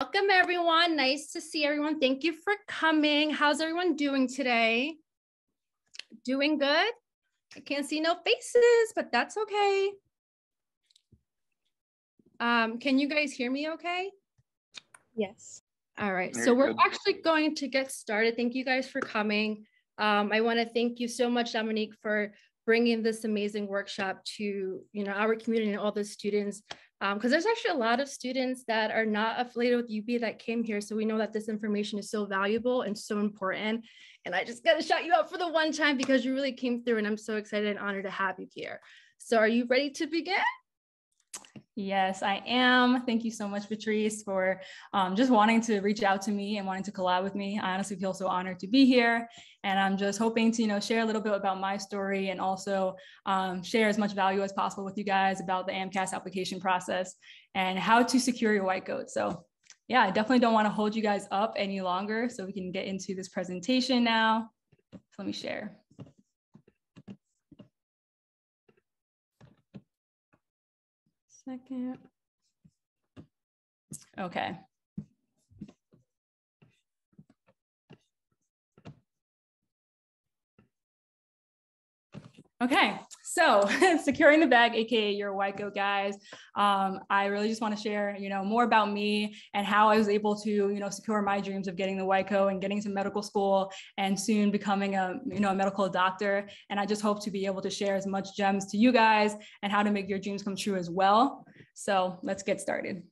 Welcome, everyone. Nice to see everyone. Thank you for coming. How's everyone doing today? Doing good? I can't see no faces, but that's okay. Um, can you guys hear me okay? Yes. All right. Very so we're good. actually going to get started. Thank you guys for coming. Um, I want to thank you so much, Dominique, for bringing this amazing workshop to you know our community and all the students because um, there's actually a lot of students that are not affiliated with UB that came here. So we know that this information is so valuable and so important. And I just got to shout you out for the one time because you really came through and I'm so excited and honored to have you here. So are you ready to begin? Yes, I am. Thank you so much, Patrice, for um, just wanting to reach out to me and wanting to collab with me. I honestly feel so honored to be here. And I'm just hoping to, you know, share a little bit about my story and also um, share as much value as possible with you guys about the AMCAS application process and how to secure your white coat. So yeah, I definitely don't want to hold you guys up any longer. So we can get into this presentation now. So let me share. Second. Okay. Okay, so securing the bag, aka your white coat guys. Um, I really just want to share, you know, more about me and how I was able to, you know, secure my dreams of getting the white coat and getting to medical school and soon becoming a, you know, a medical doctor. And I just hope to be able to share as much gems to you guys and how to make your dreams come true as well. So let's get started.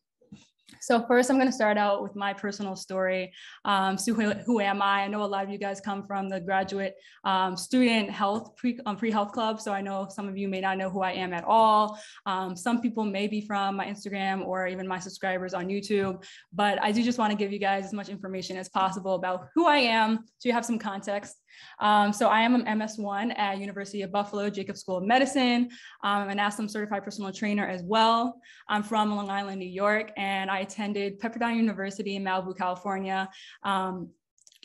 So first, I'm going to start out with my personal story. Um, so who, who, am I? I know a lot of you guys come from the graduate um, student health pre, um, pre-health club. So I know some of you may not know who I am at all. Um, some people may be from my Instagram or even my subscribers on YouTube. But I do just want to give you guys as much information as possible about who I am so you have some context. Um, so I am an MS1 at University of Buffalo Jacobs School of Medicine. I'm an NASM certified personal trainer as well. I'm from Long Island, New York, and I attended Pepperdine University in Malibu, California. Um,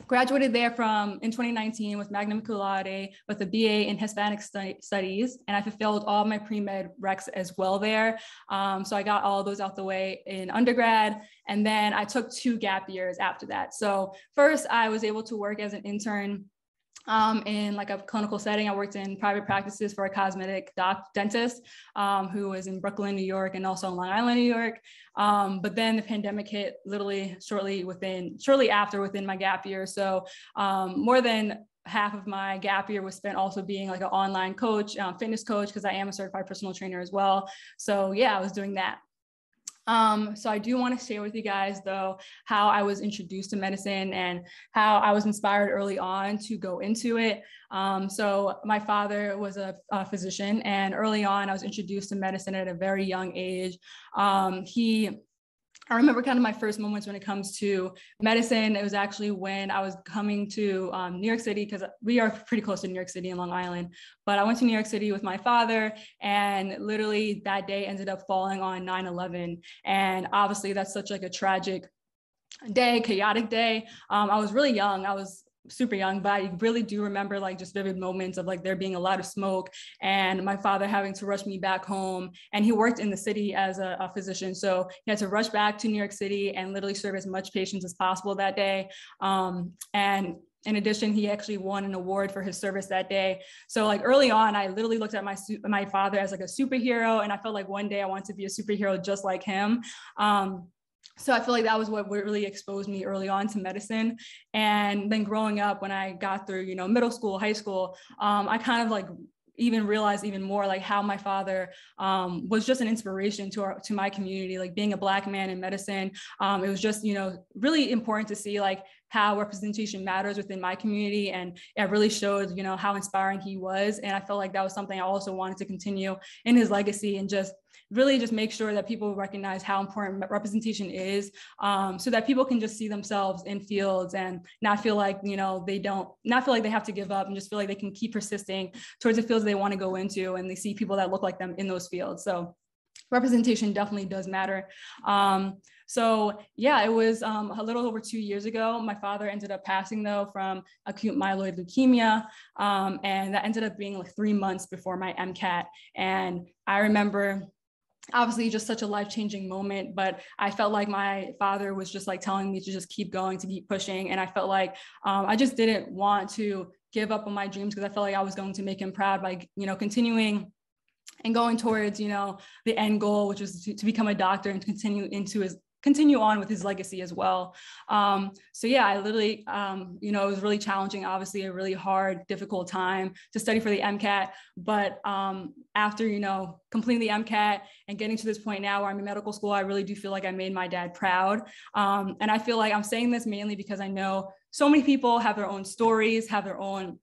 graduated there from in 2019 with magna cum laude with a BA in Hispanic studies, and I fulfilled all my pre-med recs as well there. Um, so I got all those out the way in undergrad, and then I took two gap years after that. So first, I was able to work as an intern um, in like a clinical setting. I worked in private practices for a cosmetic doc dentist um, who was in Brooklyn, New York, and also in Long Island, New York. Um, but then the pandemic hit literally shortly within, shortly after within my gap year. So um, more than half of my gap year was spent also being like an online coach, um, fitness coach, because I am a certified personal trainer as well. So yeah, I was doing that. Um, so I do want to share with you guys though how I was introduced to medicine and how I was inspired early on to go into it. Um, so my father was a, a, physician and early on I was introduced to medicine at a very young age. Um, he I remember kind of my first moments when it comes to medicine. It was actually when I was coming to um, New York City because we are pretty close to New York City and Long Island. But I went to New York City with my father, and literally that day ended up falling on 9 11. And obviously, that's such like a tragic day, chaotic day. Um, I was really young. I was super young, but I really do remember like just vivid moments of like there being a lot of smoke and my father having to rush me back home. And he worked in the city as a, a, physician. So he had to rush back to New York City and literally serve as much patients as possible that day. Um, and in addition, he actually won an award for his service that day. So like early on, I literally looked at my my father as like a superhero, and I felt like one day I want to be a superhero just like him. Um, so I feel like that was what really exposed me early on to medicine. And then growing up, when I got through, you know, middle school, high school, um, I kind of like even realized even more like how my father um, was just an inspiration to our to my community like being a black man in medicine. Um, it was just you know really important to see like how representation matters within my community. And it really showed you know how inspiring he was. And i felt like that was something i also wanted to continue in his legacy and just really just make sure that people recognize how important representation is um, so that people can just see themselves in fields and not feel like you know they don't not feel like they have to give up and just feel like they can keep persisting towards the fields they want to go into and they see people that look like them in those fields so representation definitely does matter um, so yeah, it was um, a little over two years ago. My father ended up passing though from acute myeloid leukemia. Um, and that ended up being like three months before my MCAT. And I remember obviously just such a life-changing moment but i felt like my father was just like telling me to just keep going to keep pushing and i felt like um, i just didn't want to give up on my dreams because i felt like i was going to make him proud by you know continuing and going towards you know the end goal which was to, to become a doctor and continue into his continue on with his legacy as well. Um, so yeah, I literally, um, you know, it was really challenging, obviously a really hard, difficult time to study for the MCAT. But um, after, you know, completing the MCAT and getting to this point now where I'm in medical school, I really do feel like I made my dad proud. Um, and I feel like I'm saying this mainly because I know so many people have their own stories, have their own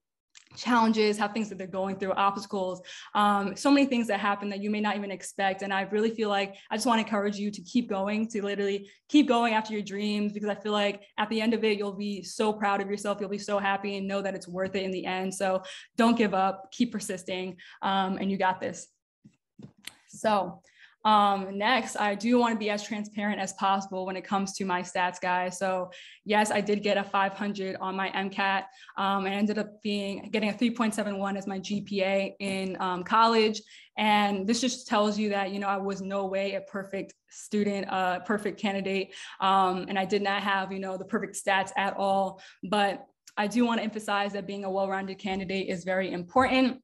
challenges, have things that they're going through, obstacles, um, so many things that happen that you may not even expect. And I really feel like I just want to encourage you to keep going, to literally keep going after your dreams, because I feel like at the end of it, you'll be so proud of yourself. You'll be so happy and know that it's worth it in the end. So don't give up, keep persisting, um, and you got this. So um, next, I do want to be as transparent as possible when it comes to my stats, guys. So yes, I did get a 500 on my MCAT um, and ended up being getting a 3.71 as my GPA in um, college. And this just tells you that, you know, I was no way a perfect student, a uh, perfect candidate. Um, and I did not have, you know, the perfect stats at all. But I do want to emphasize that being a well-rounded candidate is very important.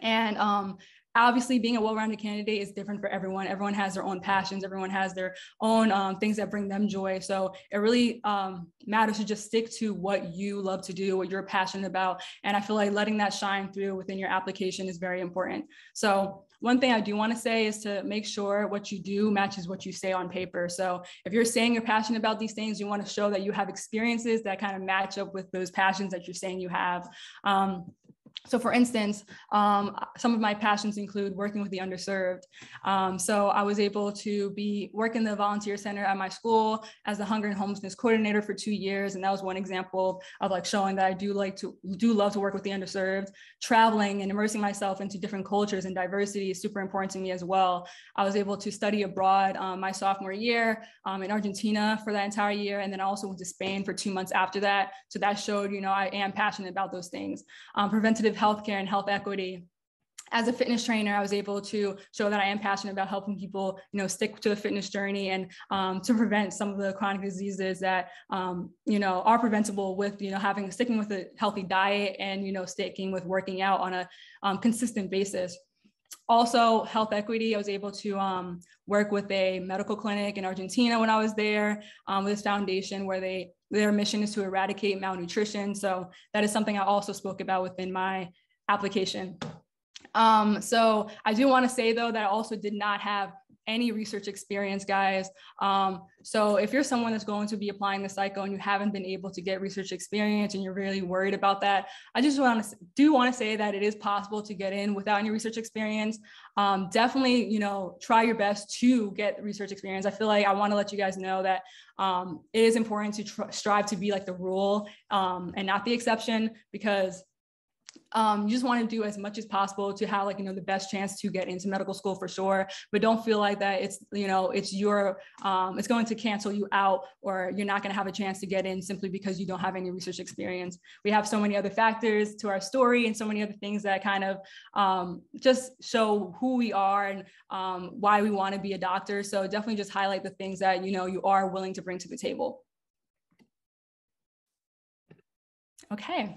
And um, obviously being a well-rounded candidate is different for everyone. Everyone has their own passions. Everyone has their own um, things that bring them joy. So it really um, matters to just stick to what you love to do what you're passionate about. And i feel like letting that shine through within your application is very important. So one thing I do want to say is to make sure what you do matches what you say on paper. So if you're saying you're passionate about these things, you want to show that you have experiences that kind of match up with those passions that you're saying you have. Um, so for instance, um, some of my passions include working with the underserved. Um, so I was able to be work in the volunteer center at my school as the hunger and homelessness coordinator for two years. And that was one example of like showing that I do like to do love to work with the underserved. Traveling and immersing myself into different cultures and diversity is super important to me as well. I was able to study abroad um, my sophomore year um, in Argentina for that entire year. And then I also went to Spain for two months after that. So that showed, you know, I am passionate about those things. Um, preventative healthcare and health equity as a fitness trainer, I was able to show that I am passionate about helping people, you know, stick to the fitness journey and um, to prevent some of the chronic diseases that, um, you know, are preventable with, you know, having sticking with a healthy diet and, you know, sticking with working out on a um, consistent basis. Also, health equity. I was able to um, work with a medical clinic in Argentina when I was there um, with this foundation where they their mission is to eradicate malnutrition. So that is something I also spoke about within my application. Um, so I do want to say though that I also did not have any research experience, guys. Um, so if you're someone that's going to be applying the psycho and you haven't been able to get research experience and you're really worried about that, I just want to do want to say that it is possible to get in without any research experience. Um, definitely, you know, try your best to get research experience. I feel like I want to let you guys know that um, it is important to tr- strive to be like the rule um, and not the exception because um, you just want to do as much as possible to have like you know the best chance to get into medical school for sure but don't feel like that it's you know it's your um, it's going to cancel you out or you're not going to have a chance to get in simply because you don't have any research experience. We have so many other factors to our story and so many other things that kind of um, just show who we are and um, why we want to be a doctor. So definitely just highlight the things that you know you are willing to bring to the table. Okay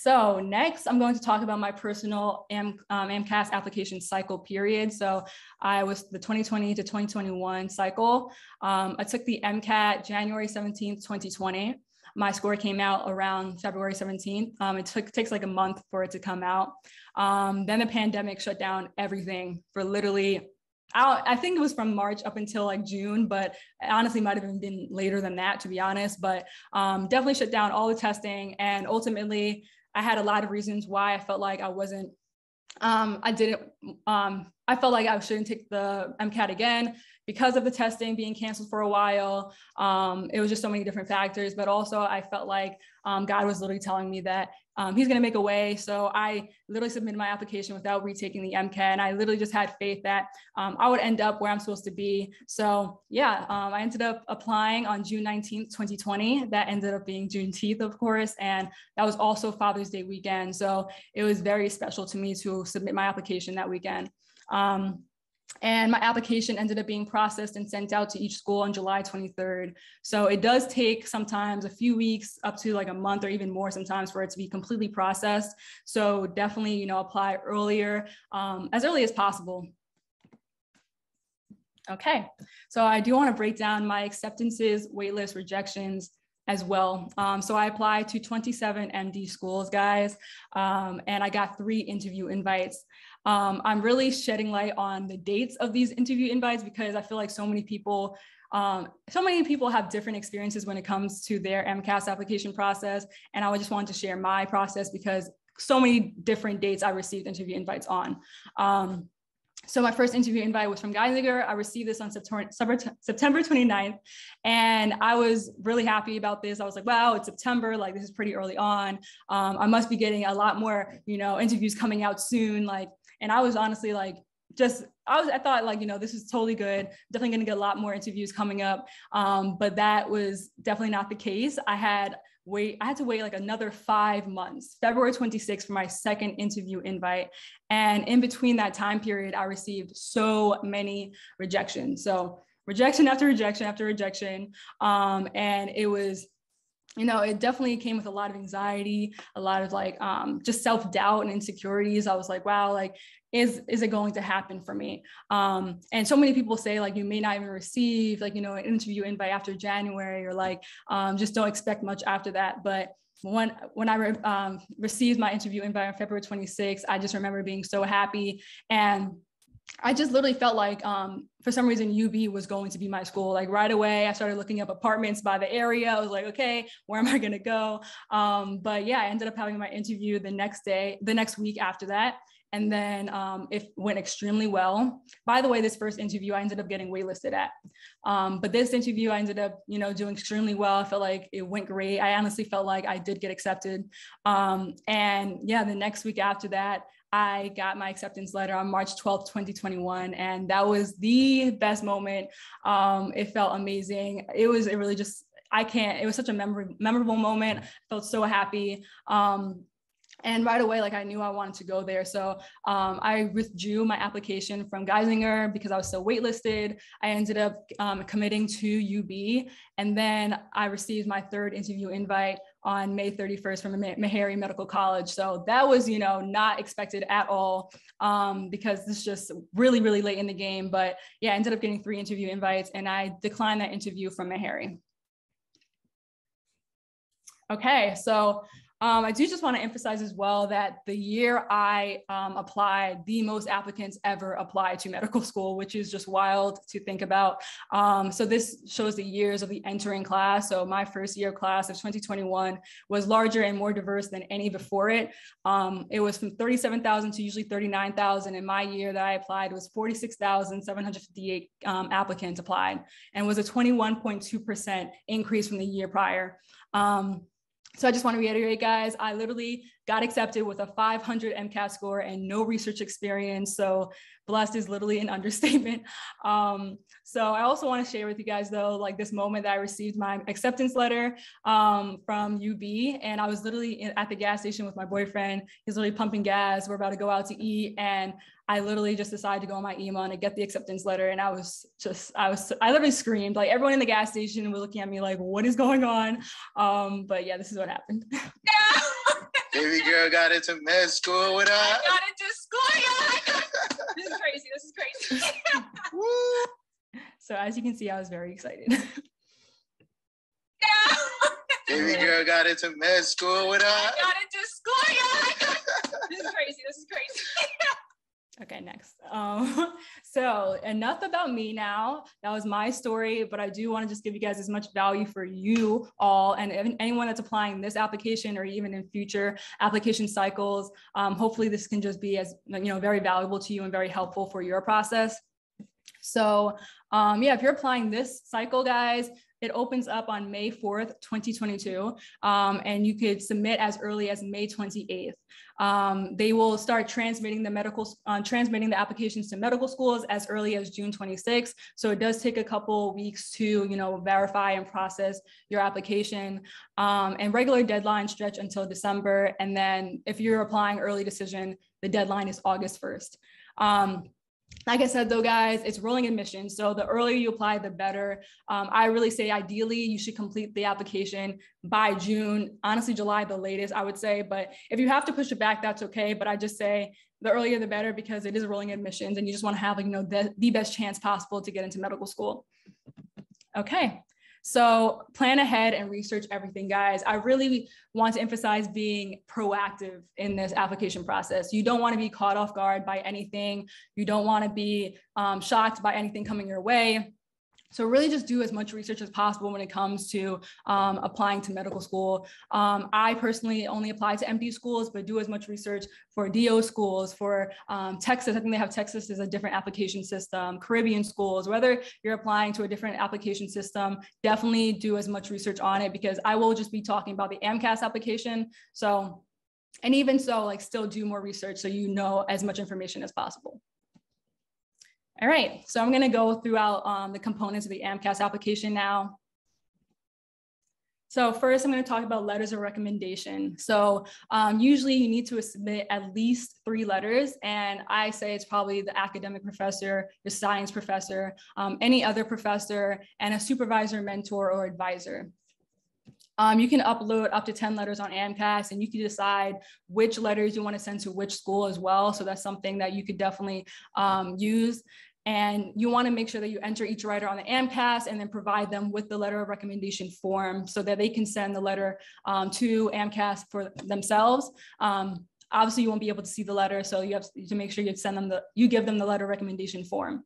so next, I'm going to talk about my personal AM, um, AMCAS application cycle period. So I was the 2020 to 2021 cycle. Um, I took the MCAT January 17th, 2020. My score came out around February 17th. Um, it took takes like a month for it to come out. Um, then the pandemic shut down everything for literally I, think it was from March up until like June, but honestly might have been later than that, to be honest. But um, definitely shut down all the testing. And ultimately, I had a lot of reasons why I felt like I wasn't, um, I didn't, um, I felt like I shouldn't take the MCAT again because of the testing being canceled for a while. Um, it was just so many different factors, but also I felt like um, God was literally telling me that um, he's going to make a way. So I literally submitted my application without retaking the MCAT. And I literally just had faith that um, I would end up where I'm supposed to be. So yeah, um, I ended up applying on June 19th, 2020. That ended up being Juneteenth, of course. And that was also Father's Day weekend. So it was very special to me to submit my application that weekend. Um, and my application ended up being processed and sent out to each school on July 23rd. So it does take sometimes a few weeks up to like a month or even more sometimes for it to be completely processed. So definitely, you know, apply earlier, um, as early as possible. Okay, so I do want to break down my acceptances, waitlist, rejections, as well. Um, so I applied to 27 MD schools, guys, um, and I got three interview invites. Um, I'm really shedding light on the dates of these interview invites because I feel like so many people um, so many people have different experiences when it comes to their AMCAS application process. And I just wanted to share my process because so many different dates I received interview invites on. Um, so my first interview invite was from Geisinger. I received this on September, September 29th. And I was really happy about this. I was like, wow, it's September. Like this is pretty early on. Um, I must be getting a lot more, you know, interviews coming out soon. Like, and I was honestly like, just I was I thought like you know this is totally good definitely to get a lot more interviews coming up um, but that was definitely not the case I had wait, I had to wait like another five months, February 26th for my second interview invite. And in between that time period, I received so many rejections. So rejection after rejection after rejection. Um, and it was you know, it definitely came with a lot of anxiety, a lot of like um, just self doubt and insecurities. I was like, wow, like, is is it going to happen for me? Um, and so many people say like you may not even receive like you know an interview invite after January or like um, just don't expect much after that. But when when I re- um, received my interview invite on February 26th, I just remember being so happy and I just literally felt like um, for some reason UB was going to be my school. Like right away, I started looking up apartments by the area. I was like, okay, where am I going to go? Um, but yeah, I ended up having my interview the next day, the next week after that. And then um, it went extremely well. By the way, this first interview I ended up getting waitlisted at. Um, but this interview I ended up, you know, doing extremely well. I felt like it went great. I honestly felt like I did get accepted. Um, and yeah, the next week after that, I got my acceptance letter on March 12th, 2021. And that was the best moment. Um, it felt amazing. It was, it really just, I can't, it was such a memorable, memorable moment. I felt so happy. Um, and right away, like I knew I wanted to go there. So um, I withdrew my application from Geisinger because I was still waitlisted. I ended up um, committing to UB. And then I received my third interview invite on May 31st from Meharry Medical College. So that was, you know, not expected at all um, because this is just really, really late in the game. But yeah, I ended up getting three interview invites and I declined that interview from Meharry. Okay, so um, I do just want to emphasize as well that the year I um, applied, the most applicants ever applied to medical school, which is just wild to think about. Um, so this shows the years of the entering class. So my first year class of 2021 was larger and more diverse than any before it. Um, it was from 37,000 to usually 39,000. And my year that I applied was 46,758 um, applicants applied and was a 21.2% increase from the year prior. Um, so I just want to reiterate, guys, I literally got accepted with a 500 MCAT score and no research experience. So blessed is literally an understatement. Um, so I also want to share with you guys though, like this moment that I received my acceptance letter um, from UB and I was literally in, at the gas station with my boyfriend. He's literally pumping gas. We're about to go out to eat. And I literally just decided to go on my email and get the acceptance letter. And I was just, I was, I literally screamed like everyone in the gas station was looking at me like, what is going on? Um, but yeah, this is what happened. Baby girl got into med school with us. I got into school, yeah. this is crazy. This is crazy. so as you can see, I was very excited. Yeah. Baby girl got into med school with us. I got into school, yeah. this is crazy. This is crazy. Okay, next. Um, so enough about me now. That was my story, but I do want to just give you guys as much value for you all and anyone that's applying this application or even in future application cycles. Um, hopefully this can just be as, you know, very valuable to you and very helpful for your process. So um, yeah, if you're applying this cycle, guys, it opens up on May 4th, 2022, um, and you could submit as early as May 28th. Um, they will start transmitting the medical, uh, transmitting the applications to medical schools as early as June 26th. So it does take a couple weeks to, you know, verify and process your application. Um, and regular deadlines stretch until December. And then if you're applying early decision, the deadline is August 1st. Like I said, though, guys, it's rolling admission. So the earlier you apply, the better. Um, I really say ideally you should complete the application by June, honestly, July, the latest, I would say. But if you have to push it back, that's okay. But I just say the earlier the better because it is rolling admissions and you just want to have like, you know, the, the best chance possible to get into medical school. Okay, so plan ahead and research everything, guys. I really want to emphasize being proactive in this application process. You don't want to be caught off guard by anything. You don't want to be um, shocked by anything coming your way. So really just do as much research as possible when it comes to um, applying to medical school. Um, I personally only apply to MD schools, but do as much research for DO schools, for um, Texas. I think they have Texas is a different application system, Caribbean schools, whether you're applying to a different application system, definitely do as much research on it because I will just be talking about the AMCAS application. So, and even so, like still do more research so you know as much information as possible. All right, so I'm gonna go throughout um, the components of the AMCAS application now. So first, I'm going to talk about letters of recommendation. So um, usually you need to submit at least three letters, and I say it's probably the academic professor, the science professor, um, any other professor, and a supervisor, mentor, or advisor. Um, you can upload up to 10 letters on AMCAS and you can decide which letters you want to send to which school as well. So that's something that you could definitely um, use. And you want to make sure that you enter each writer on the AMCAS and then provide them with the letter of recommendation form so that they can send the letter um, to AMCAS for themselves. Um, obviously, you won't be able to see the letter, so you have to make sure you send them the you give them the letter recommendation form.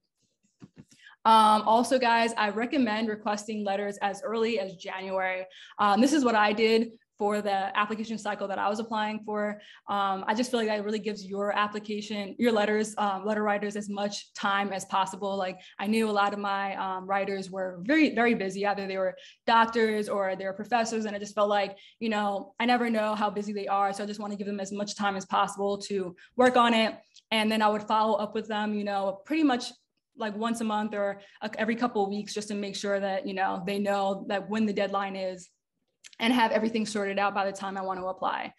Um, also, guys, I recommend requesting letters as early as January. Um, this is what I did for the application cycle that I was applying for. Um, I just feel like that really gives your application, your letters, um, letter writers as much time as possible. Like I knew a lot of my um, writers were very, very busy. Either they were doctors or they were professors. And I just felt like, you know, I never know how busy they are. So I just want to give them as much time as possible to work on it. And then I would follow up with them, you know, pretty much like once a month or every couple of weeks just to make sure that, you know, they know that when the deadline is and have everything sorted out by the time I want to apply.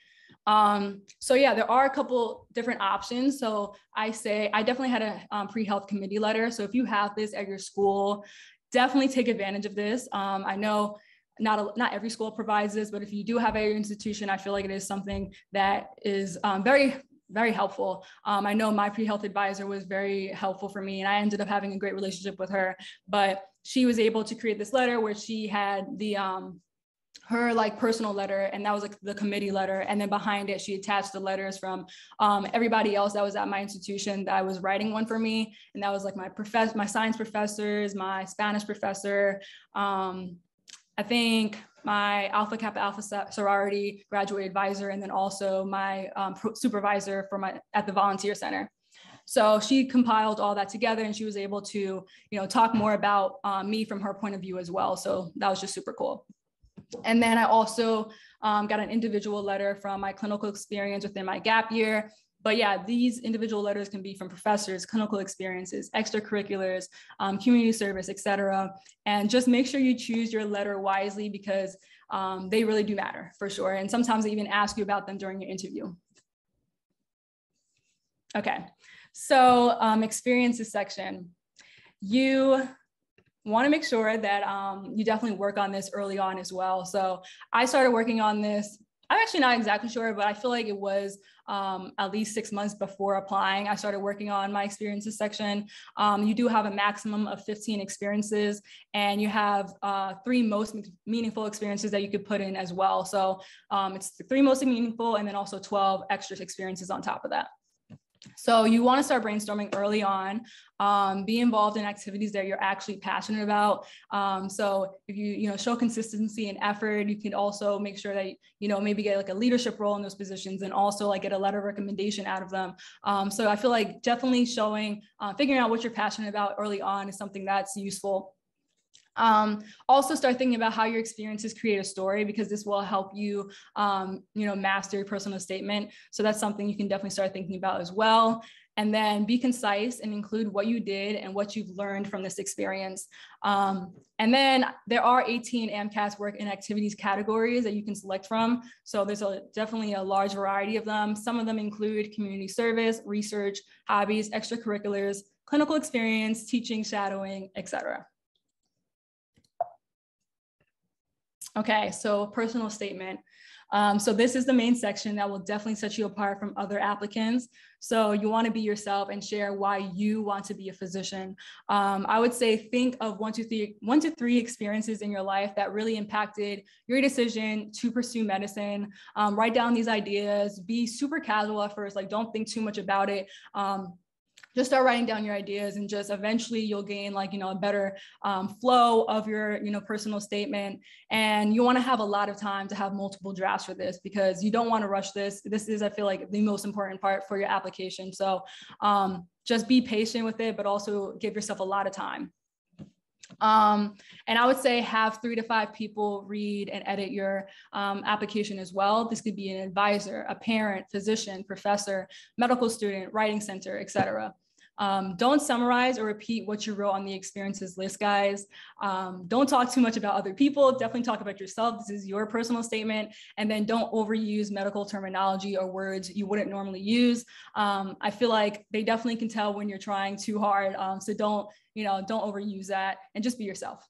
Um, so yeah, there are a couple different options. So I say I definitely had a um, pre-health committee letter. So if you have this at your school, definitely take advantage of this. Um, I know not a, not every school provides this, but if you do have a institution, I feel like it is something that is um, very very helpful. Um, I know my pre-health advisor was very helpful for me and I ended up having a great relationship with her, but she was able to create this letter where she had the, um, her like personal letter and that was like the committee letter and then behind it she attached the letters from um, everybody else that was at my institution that was writing one for me and that was like my professor my science professors my spanish professor um, i think my alpha kappa alpha sorority graduate advisor and then also my um, supervisor for my at the volunteer center. So she compiled all that together and she was able to you know talk more about um, me from her point of view as well. So that was just super cool and then I also um, got an individual letter from my clinical experience within my gap year. But yeah, these individual letters can be from professors, clinical experiences, extracurriculars, um, community service, et cetera. And just make sure you choose your letter wisely because um, they really do matter for sure. And sometimes they even ask you about them during your interview. Okay, so um, experiences section. You want to make sure that um, you definitely work on this early on as well. So I started working on this. I'm actually not exactly sure, but I feel like it was um, at least six months before applying. I started working on my experiences section. Um, you do have a maximum of 15 experiences, and you have uh, three most meaningful experiences that you could put in as well. So um, it's the three most meaningful, and then also 12 extra experiences on top of that. So you want to start brainstorming early on. Um, be involved in activities that you're actually passionate about. Um, so if you you know show consistency and effort, you can also make sure that you know maybe get like a leadership role in those positions, and also like get a letter of recommendation out of them. Um, so I feel like definitely showing, uh, figuring out what you're passionate about early on is something that's useful. Um, also start thinking about how your experiences create a story because this will help you, um, you know, master your personal statement. So that's something you can definitely start thinking about as well. And then be concise and include what you did and what you've learned from this experience. Um, and then there are 18 AMCAS work and activities categories that you can select from. So there's a, definitely a large variety of them. Some of them include community service, research, hobbies, extracurriculars, clinical experience, teaching, shadowing, etc. Okay, so personal statement. Um, so this is the main section that will definitely set you apart from other applicants. So you want to be yourself and share why you want to be a physician. Um, I would say think of one, two, three, one to three experiences in your life that really impacted your decision to pursue medicine. Um, write down these ideas. Be super casual at first. Like don't think too much about it. Just start writing down your ideas and just eventually you'll gain like you know a better um, flow of your you know personal statement and you want to have a lot of time to have multiple drafts for this because you don't want to rush this this is i feel like the most important part for your application so um, just be patient with it but also give yourself a lot of time um, and I would say have three to five people read and edit your um, application as well. This could be an advisor, a parent, physician, professor, medical student, writing center, etc. Um, don't summarize or repeat what you wrote on the experiences list, guys. Um, don't talk too much about other people. Definitely talk about yourself. This is your personal statement. And then don't overuse medical terminology or words you wouldn't normally use. Um, I feel like they definitely can tell when you're trying too hard. Um, so don't, you know, don't overuse that and just be yourself.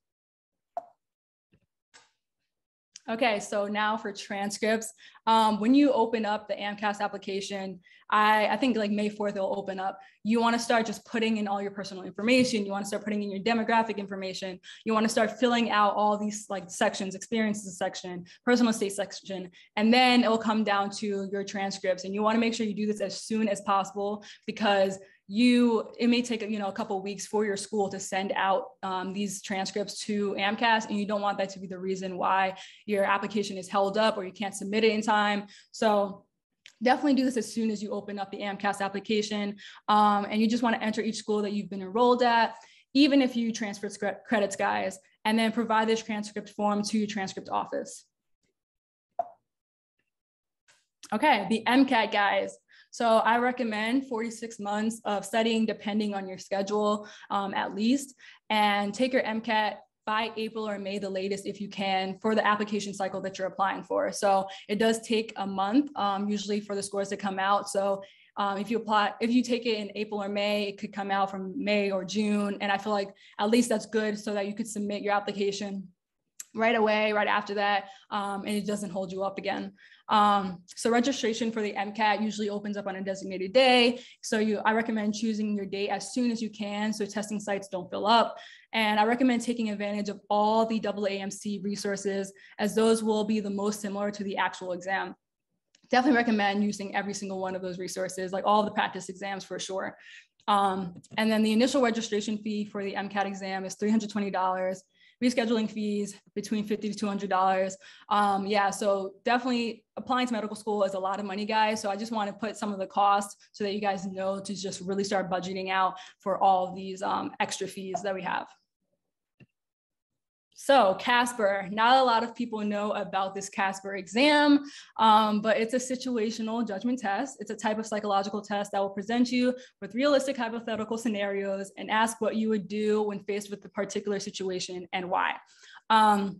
Okay, so now for transcripts. Um, when you open up the AMCAS application, I, I think like May 4th, it'll open up. You wanna start just putting in all your personal information. You wanna start putting in your demographic information. You wanna start filling out all these like sections, experiences section, personal state section, and then it will come down to your transcripts. And you wanna make sure you do this as soon as possible because you it may take you know a couple weeks for your school to send out um, these transcripts to amcas and you don't want that to be the reason why your application is held up or you can't submit it in time. So definitely do this as soon as you open up the amcas application um, and you just want to enter each school that you've been enrolled at even if you transfer credits guys and then provide this transcript form to your transcript office. Okay the mcat guys so I recommend 46 months of studying depending on your schedule um, at least, and take your MCAT by April or May, the latest, if you can, for the application cycle that you're applying for. So it does take a month um, usually for the scores to come out. So um, if you apply, if you take it in April or May, it could come out from May or June. And I feel like at least that's good so that you could submit your application right away, right after that, um, and it doesn't hold you up again. Um, so registration for the MCAT usually opens up on a designated day. So you, I recommend choosing your date as soon as you can so testing sites don't fill up. And I recommend taking advantage of all the AAMC resources as those will be the most similar to the actual exam. Definitely recommend using every single one of those resources, like all the practice exams for sure. Um, and then the initial registration fee for the MCAT exam is $320 rescheduling fees between 50 to $200. Um, yeah, so definitely applying to medical school is a lot of money, guys. So I just want to put some of the costs so that you guys know to just really start budgeting out for all these um, extra fees that we have. So Casper, not a lot of people know about this Casper exam, um, but it's a situational judgment test. It's a type of psychological test that will present you with realistic hypothetical scenarios and ask what you would do when faced with the particular situation and why. Um,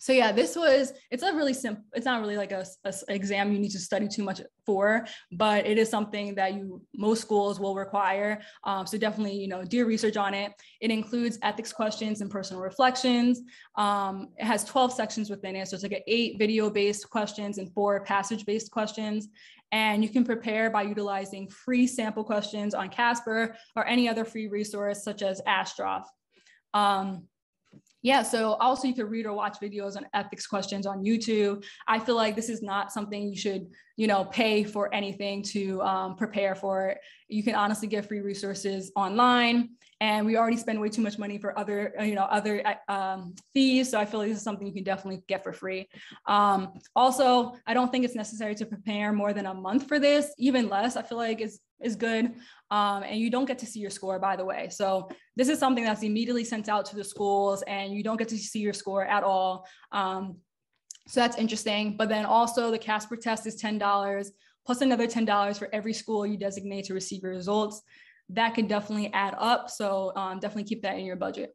so yeah, this was, it's a really simple, it's not really like a, a, exam you need to study too much for, but it is something that you, most schools will require. Um, so definitely, you know, do your research on it. It includes ethics questions and personal reflections. Um, it has 12 sections within it. So it's like eight video-based questions and four passage-based questions. And you can prepare by utilizing free sample questions on Casper or any other free resource such as Astroff. Um, yeah, so also you could read or watch videos on ethics questions on YouTube. I feel like this is not something you should, you know, pay for anything to um, prepare for. It. You can honestly get free resources online, and we already spend way too much money for other, you know, other um, fees. So I feel like this is something you can definitely get for free. Um, also, I don't think it's necessary to prepare more than a month for this, even less. I feel like is is good. Um, and you don't get to see your score, by the way. So this is something that's immediately sent out to the schools and you don't get to see your score at all. Um, so that's interesting. But then also the Casper test is $10 plus another $10 for every school you designate to receive your results. That can definitely add up. So um, definitely keep that in your budget.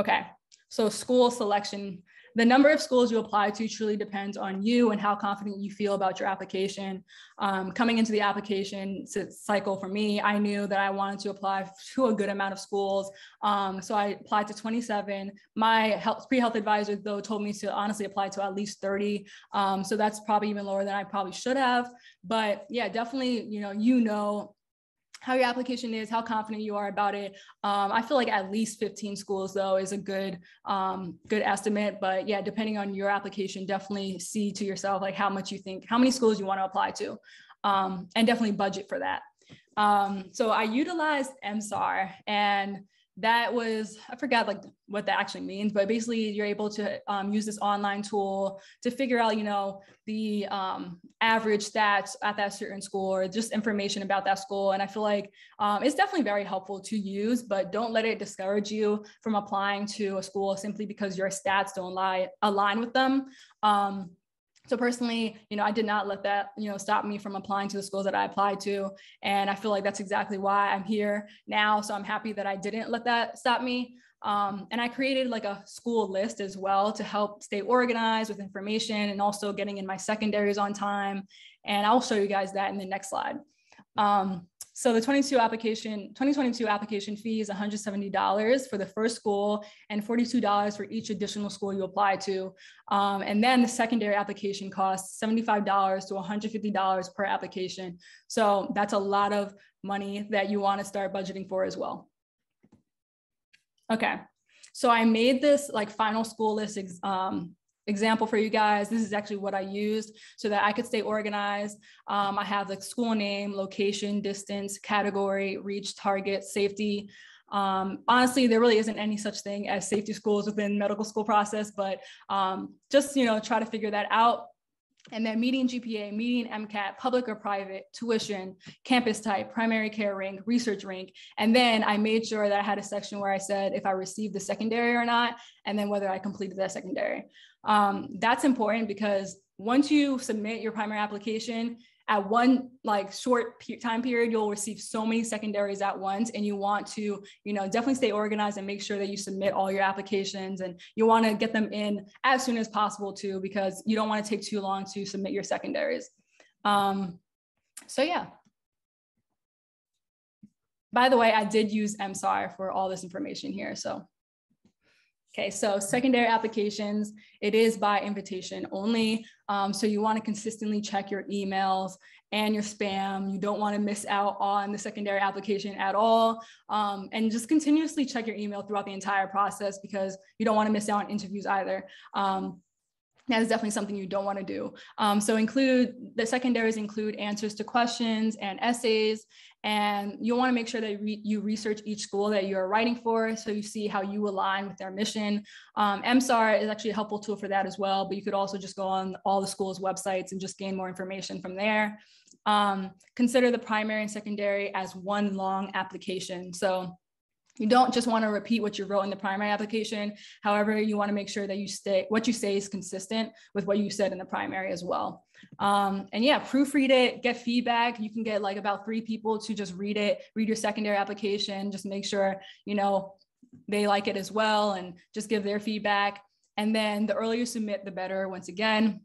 Okay, so school selection the number of schools you apply to truly depends on you and how confident you feel about your application. Um, coming into the application cycle for me, I knew that I wanted to apply to a good amount of schools. Um, so I applied to 27. My health, pre-health advisor though told me to honestly apply to at least 30. Um, so that's probably even lower than I probably should have. But yeah, definitely, you know, you know how your application is, how confident you are about it. Um, I feel like at least 15 schools though is a good um, good estimate. But yeah, depending on your application, definitely see to yourself like how much you think, how many schools you want to apply to, um, and definitely budget for that. Um, so I utilized MSAR and that was i forgot like what that actually means but basically you're able to um, use this online tool to figure out you know the um, average stats at that certain school or just information about that school and i feel like um, it's definitely very helpful to use but don't let it discourage you from applying to a school simply because your stats don't lie, align with them. Um, so personally, you know, I did not let that, you know, stop me from applying to the schools that I applied to. And I feel like that's exactly why I'm here now. So I'm happy that I didn't let that stop me. Um, and I created like a school list as well to help stay organized with information and also getting in my secondaries on time. And I'll show you guys that in the next slide. Um, so the 22 application, 2022 application fee is $170 for the first school and $42 for each additional school you apply to. Um, and then the secondary application costs $75 to $150 per application. So that's a lot of money that you wanna start budgeting for as well. Okay, so I made this like final school list um, example for you guys. This is actually what I used so that I could stay organized. Um, I have the school name, location, distance, category, reach, target, safety. Um, honestly, there really isn't any such thing as safety schools within medical school process, but um, just, you know, try to figure that out. And then median GPA, median MCAT, public or private, tuition, campus type, primary care rank, research rank. And then I made sure that I had a section where I said if I received the secondary or not, and then whether I completed that secondary. Um, that's important because once you submit your primary application, at one like short time period you'll receive so many secondaries at once and you want to you know definitely stay organized and make sure that you submit all your applications and you want to get them in as soon as possible too because you don't want to take too long to submit your secondaries. Um, so yeah. By the way i did use msar for all this information here so Okay, so secondary applications, it is by invitation only. Um, so you wanna consistently check your emails and your spam. You don't wanna miss out on the secondary application at all. Um, and just continuously check your email throughout the entire process because you don't wanna miss out on interviews either. Um, that is definitely something you don't want to do. Um, so include the secondaries include answers to questions and essays, and you'll want to make sure that re you research each school that you're writing for, so you see how you align with their mission. Um, MSAR is actually a helpful tool for that as well, but you could also just go on all the schools' websites and just gain more information from there. Um, consider the primary and secondary as one long application. So you don't just want to repeat what you wrote in the primary application. However, you want to make sure that you stay, what you say is consistent with what you said in the primary as well. Um, and yeah, proofread it, get feedback. You can get like about three people to just read it, read your secondary application, just make sure, you know, they like it as well and just give their feedback. And then the earlier you submit, the better. Once again,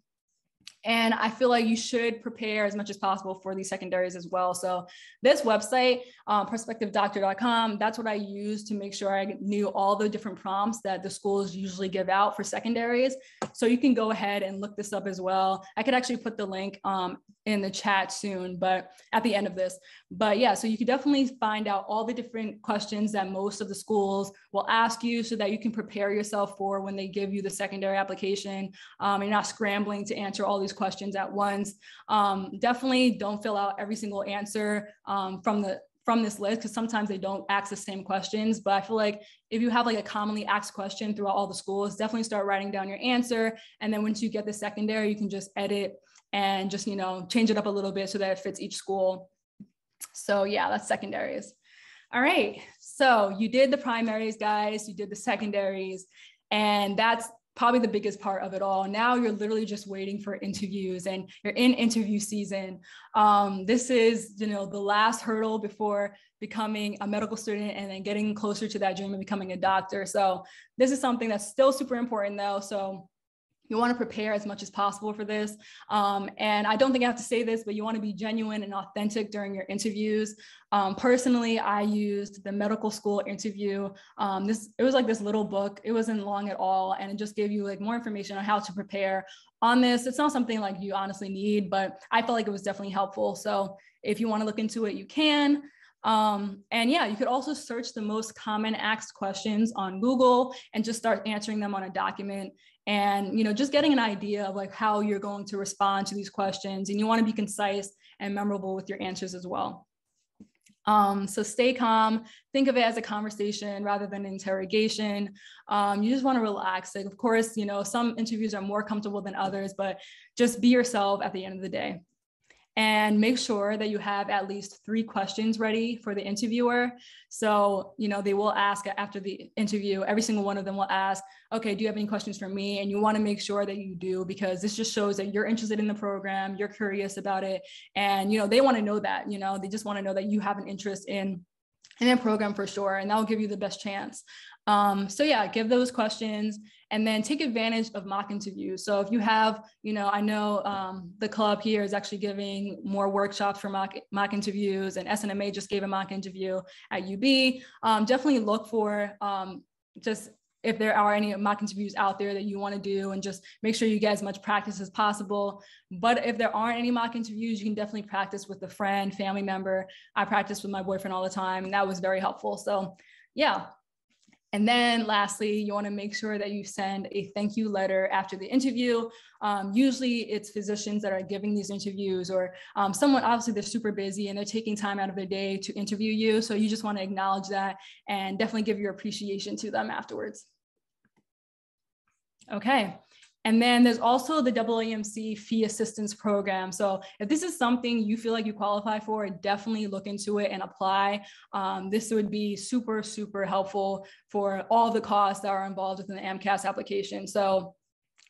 and I feel like you should prepare as much as possible for these secondaries as well. So this website, um, prospectivedoctor.com, that's what I use to make sure I knew all the different prompts that the schools usually give out for secondaries. So you can go ahead and look this up as well. I could actually put the link um, in the chat soon, but at the end of this. But yeah, so you can definitely find out all the different questions that most of the schools will ask you so that you can prepare yourself for when they give you the secondary application. Um, you're not scrambling to answer all these questions at once. Um, definitely don't fill out every single answer um, from the from this list because sometimes they don't ask the same questions. But I feel like if you have like a commonly asked question throughout all the schools, definitely start writing down your answer. And then once you get the secondary, you can just edit and just, you know, change it up a little bit so that it fits each school. So yeah, that's secondaries. All right, so you did the primaries, guys, you did the secondaries, and that's probably the biggest part of it all. Now you're literally just waiting for interviews and you're in interview season. Um, this is, you know, the last hurdle before becoming a medical student and then getting closer to that dream of becoming a doctor. So this is something that's still super important though. So you want to prepare as much as possible for this. Um, and I don't think I have to say this, but you want to be genuine and authentic during your interviews. Um, personally, I used the medical school interview. Um, this it was like this little book. It wasn't long at all, and it just gave you like more information on how to prepare on this. It's not something like you honestly need, but I felt like it was definitely helpful. So if you want to look into it, you can. Um, and yeah, you could also search the most common asked questions on Google and just start answering them on a document and you know just getting an idea of like how you're going to respond to these questions and you want to be concise and memorable with your answers as well. Um, so stay calm think of it as a conversation rather than an interrogation. Um, you just want to relax like of course you know some interviews are more comfortable than others but just be yourself at the end of the day and make sure that you have at least three questions ready for the interviewer. So, you know, they will ask after the interview, every single one of them will ask, okay, do you have any questions for me? And you want to make sure that you do because this just shows that you're interested in the program, you're curious about it. And, you know, they want to know that, you know, they just want to know that you have an interest in in a program for sure and that will give you the best chance um, so yeah give those questions and then take advantage of mock interviews so if you have you know i know um, the club here is actually giving more workshops for mock, mock interviews and snma just gave a mock interview at ub um, definitely look for um, just if there are any mock interviews out there that you want to do and just make sure you get as much practice as possible. But if there aren't any mock interviews, you can definitely practice with a friend, family member. I practice with my boyfriend all the time, and that was very helpful. So, yeah. And then lastly, you want to make sure that you send a thank you letter after the interview. Um, usually it's physicians that are giving these interviews or um, someone, obviously they're super busy and they're taking time out of their day to interview you. So you just want to acknowledge that and definitely give your appreciation to them afterwards. Okay. And then there's also the AAMC fee assistance program. So if this is something you feel like you qualify for, definitely look into it and apply. Um, this would be super, super helpful for all the costs that are involved within the AMCAS application. So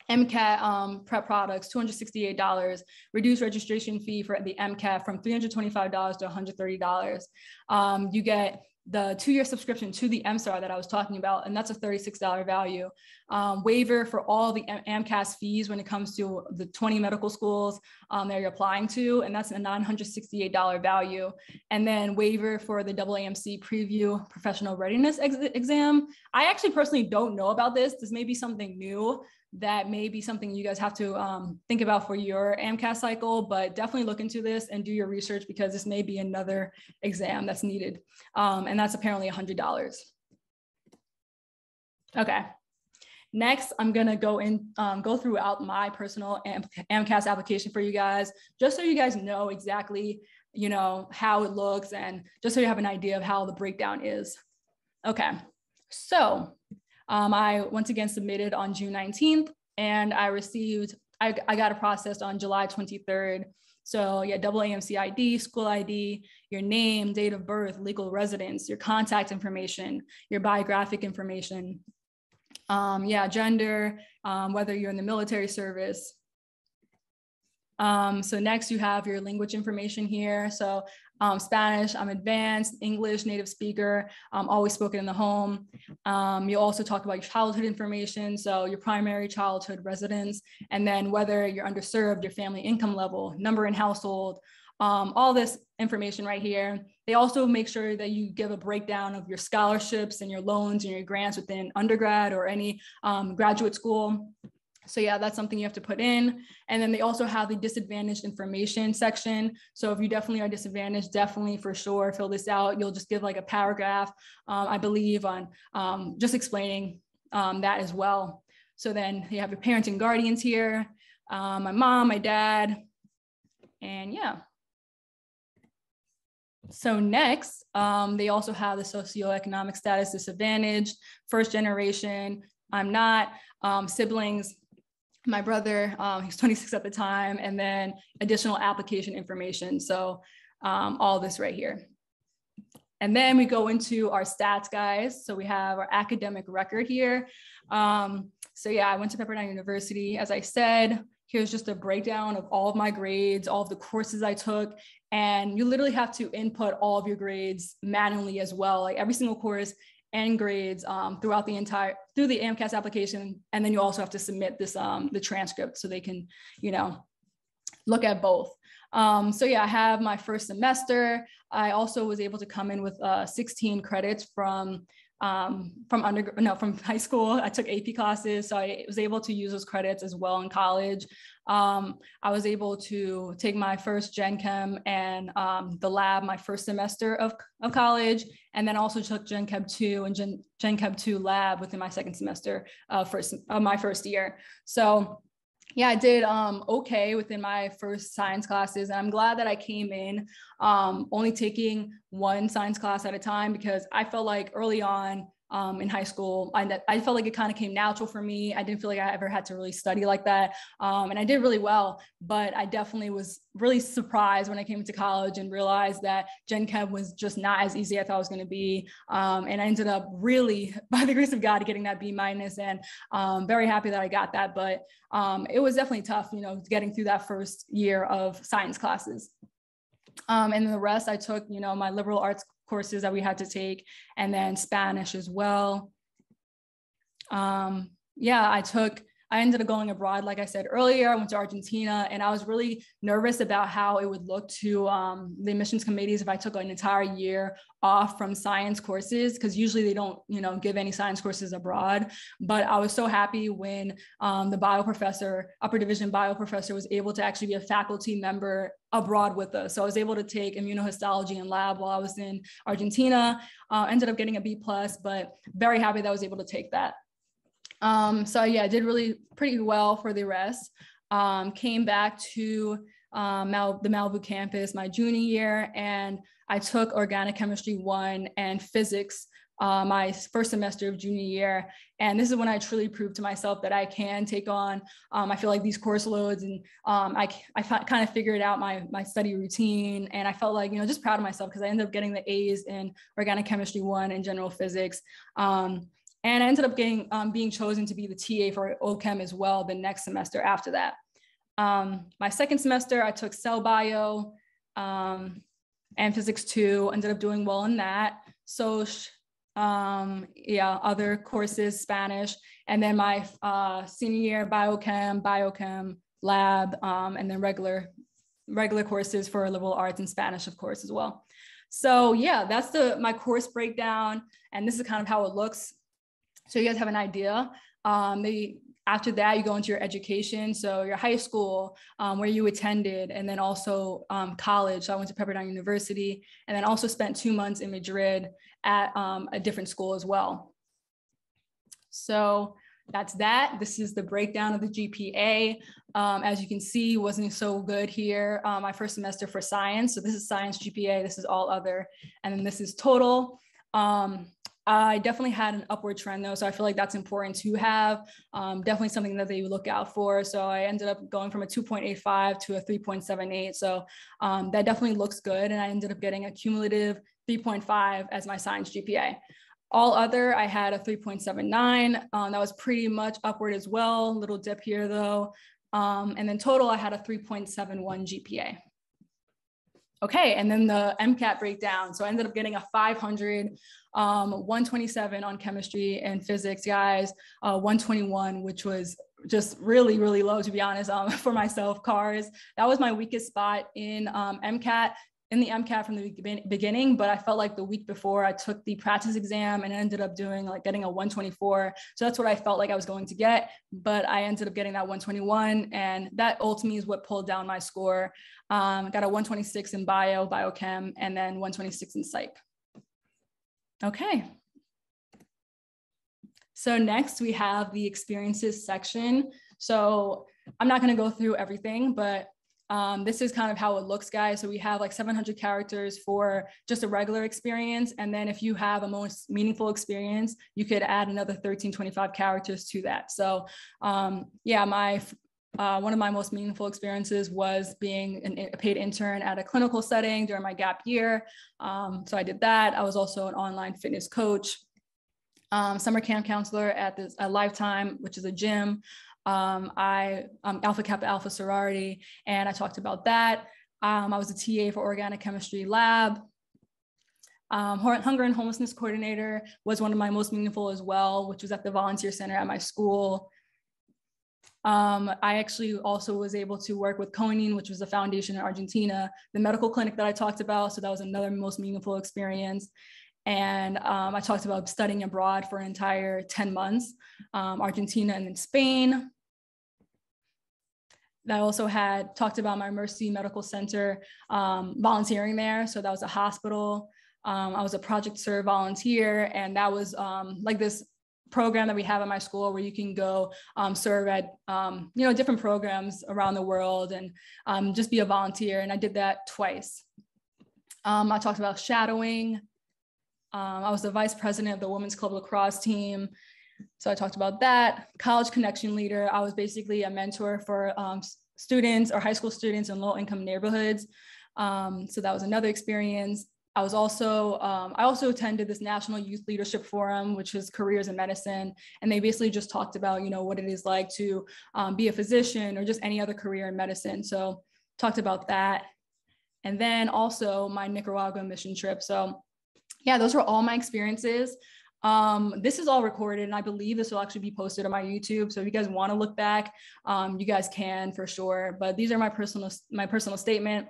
MCAT um, prep products, $268, reduced registration fee for the MCAT from $325 to $130. Um, you get the two-year subscription to the MSAR that I was talking about, and that's a $36 value. Um, waiver for all the AMCAS fees when it comes to the 20 medical schools um, that you're applying to, and that's a $968 value. And then waiver for the AAMC preview professional readiness ex exam. I actually personally don't know about this. This may be something new that may be something you guys have to um, think about for your AMCAS cycle, but definitely look into this and do your research because this may be another exam that's needed. Um, and that's apparently $100. Okay. Next, I'm gonna go in, um, go throughout my personal AMCAS application for you guys, just so you guys know exactly, you know, how it looks and just so you have an idea of how the breakdown is. Okay, so um, I once again submitted on June 19th and I received, I, I got a process on July 23rd. So yeah, double AMC ID, school ID, your name, date of birth, legal residence, your contact information, your biographic information. Um, yeah, gender, um, whether you're in the military service, um, so next you have your language information here. So um, Spanish, I'm advanced, English, native speaker, um, always spoken in the home. Um, you also talk about your childhood information, so your primary childhood residence, and then whether you're underserved, your family income level, number in household, um, all this information right here. They also make sure that you give a breakdown of your scholarships and your loans and your grants within undergrad or any um, graduate school. So yeah, that's something you have to put in. And then they also have the disadvantaged information section. So if you definitely are disadvantaged, definitely for sure fill this out. You'll just give like a paragraph, um, I believe, on um, just explaining um, that as well. So then you have your parents and guardians here, um, my mom, my dad, and yeah. So next, um, they also have the socioeconomic status disadvantaged, first generation, I'm not, um, siblings, my brother, um, he's 26 at the time, and then additional application information. So um, all this right here. And then we go into our stats, guys. So we have our academic record here. Um, so yeah, I went to Pepperdine University, as I said. Here's just a breakdown of all of my grades, all of the courses I took. And you literally have to input all of your grades manually as well. Like every single course and grades um, throughout the entire through the AMCAS application, and then you also have to submit this um, the transcript so they can, you know, look at both. Um, so yeah, I have my first semester. I also was able to come in with uh, 16 credits from um, from under no from high school. I took AP classes, so I was able to use those credits as well in college. Um, I was able to take my first Gen Chem and um, the lab my first semester of, of college, and then also took Gen Chem 2 and Gen, Gen Chem 2 lab within my second semester of first of my first year. So yeah, I did um, okay within my first science classes. And I'm glad that I came in um, only taking one science class at a time because I felt like early on um, in high school. I, I felt like it kind of came natural for me. I didn't feel like I ever had to really study like that. Um, and I did really well, but I definitely was really surprised when I came into college and realized that Gen Chem was just not as easy as I thought it was going to be. Um, and I ended up really, by the grace of God, getting that B minus and um, very happy that I got that. But um, it was definitely tough, you know, getting through that first year of science classes. Um, and the rest I took, you know, my liberal arts courses that we had to take, and then Spanish as well. Um, yeah, I took, I ended up going abroad, like I said earlier. I went to Argentina, and I was really nervous about how it would look to um, the admissions committees if I took an entire year off from science courses, because usually they don't, you know, give any science courses abroad. But I was so happy when um, the bio professor, upper division bio professor, was able to actually be a faculty member abroad with us. So I was able to take immunohistology and lab while I was in Argentina. Uh, ended up getting a B plus, but very happy that I was able to take that. Um, so yeah, I did really pretty well for the rest. Um, came back to um, Mal- the Malibu campus my junior year, and I took organic chemistry one and physics uh, my first semester of junior year. And this is when I truly proved to myself that I can take on, um, I feel like these course loads and um, I, I kind of figured out my, my study routine. And I felt like, you know, just proud of myself because I ended up getting the A's in organic chemistry one and general physics. Um, and I ended up getting, um, being chosen to be the TA for OChem as well the next semester after that. Um, my second semester, I took cell bio um, and physics two, ended up doing well in that. So um, yeah, other courses, Spanish, and then my uh, senior year, biochem, biochem, lab, um, and then regular regular courses for liberal arts and Spanish, of course, as well. So yeah, that's the my course breakdown, and this is kind of how it looks. So you guys have an idea. Um, they after that, you go into your education. So your high school, um, where you attended, and then also um, college. So I went to Pepperdine University, and then also spent two months in Madrid at um, a different school as well. So that's that. This is the breakdown of the GPA. Um, as you can see, wasn't so good here. Um, my first semester for science. So this is science GPA. This is all other, and then this is total. Um, I definitely had an upward trend though, so I feel like that's important to have. Um, definitely something that they look out for. So I ended up going from a 2.85 to a 3.78. So um, that definitely looks good, and I ended up getting a cumulative 3.5 as my science GPA. All other, I had a 3.79. Um, that was pretty much upward as well. Little dip here though. Um, and then total, I had a 3.71 GPA. Okay, and then the MCAT breakdown. So I ended up getting a 500, um, 127 on chemistry and physics, guys, uh, 121, which was just really, really low, to be honest, um, for myself, cars. That was my weakest spot in um, MCAT in the MCAT from the beginning, but I felt like the week before I took the practice exam and ended up doing like getting a 124. So that's what I felt like I was going to get, but I ended up getting that 121. And that ultimately is what pulled down my score. Um, got a 126 in bio, biochem, and then 126 in psych. Okay. So next we have the experiences section. So I'm not gonna go through everything, but um, this is kind of how it looks, guys. So we have like 700 characters for just a regular experience. And then if you have a most meaningful experience, you could add another 1325 characters to that. So um, yeah, my uh, one of my most meaningful experiences was being an, a paid intern at a clinical setting during my gap year. Um, so I did that. I was also an online fitness coach, um, summer camp counselor at this at Lifetime, which is a gym. Um, I um, Alpha Kappa Alpha sorority, and I talked about that. Um, I was a TA for organic chemistry lab. Um, hunger and homelessness coordinator was one of my most meaningful as well, which was at the volunteer center at my school. Um, I actually also was able to work with CONIN, which was a foundation in Argentina, the medical clinic that I talked about. So that was another most meaningful experience. And um, I talked about studying abroad for an entire 10 months, um, Argentina and then Spain. I also had talked about my Mercy Medical Center um, volunteering there. So that was a hospital. Um, I was a Project Serve volunteer, and that was um, like this program that we have at my school where you can go um, serve at um, you know different programs around the world and um, just be a volunteer. And I did that twice. Um, I talked about shadowing. I was the vice president of the Women's Club lacrosse team. So I talked about that. College connection leader. I was basically a mentor for um, students or high school students in low income neighborhoods. Um, so that was another experience. I was also, um, I also attended this National Youth Leadership Forum, which is careers in medicine. And they basically just talked about, you know, what it is like to um, be a physician or just any other career in medicine. So talked about that. And then also my Nicaragua mission trip. So yeah, those were all my experiences. Um, this is all recorded and I believe this will actually be posted on my YouTube. So if you guys want to look back, um, you guys can for sure. But these are my personal my personal statement.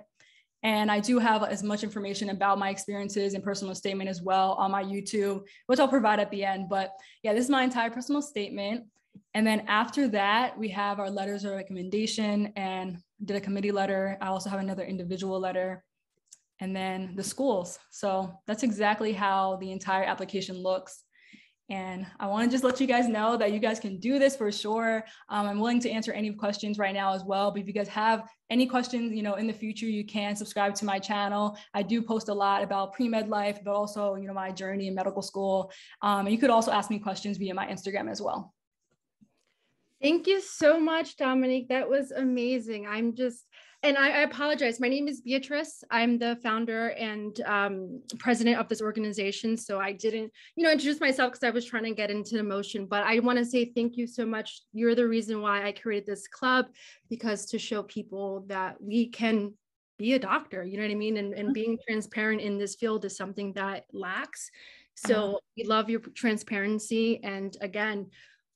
And I do have as much information about my experiences and personal statement as well on my YouTube, which I'll provide at the end. But yeah, this is my entire personal statement. And then after that, we have our letters of recommendation and did a committee letter. I also have another individual letter and then the schools. So that's exactly how the entire application looks. And I want to just let you guys know that you guys can do this for sure. Um, I'm willing to answer any questions right now as well. But if you guys have any questions, you know, in the future, you can subscribe to my channel. I do post a lot about pre-med life, but also, you know, my journey in medical school. Um, and you could also ask me questions via my Instagram as well. Thank you so much, Dominique. That was amazing. I'm just and I, I, apologize. My name is Beatrice. I'm the founder and um, president of this organization. So I didn't, you know, introduce myself because I was trying to get into the motion. But I want to say thank you so much. You're the reason why I created this club because to show people that we can be a doctor. You know what I mean? And, and being transparent in this field is something that lacks. So uh-huh. we love your transparency. And again,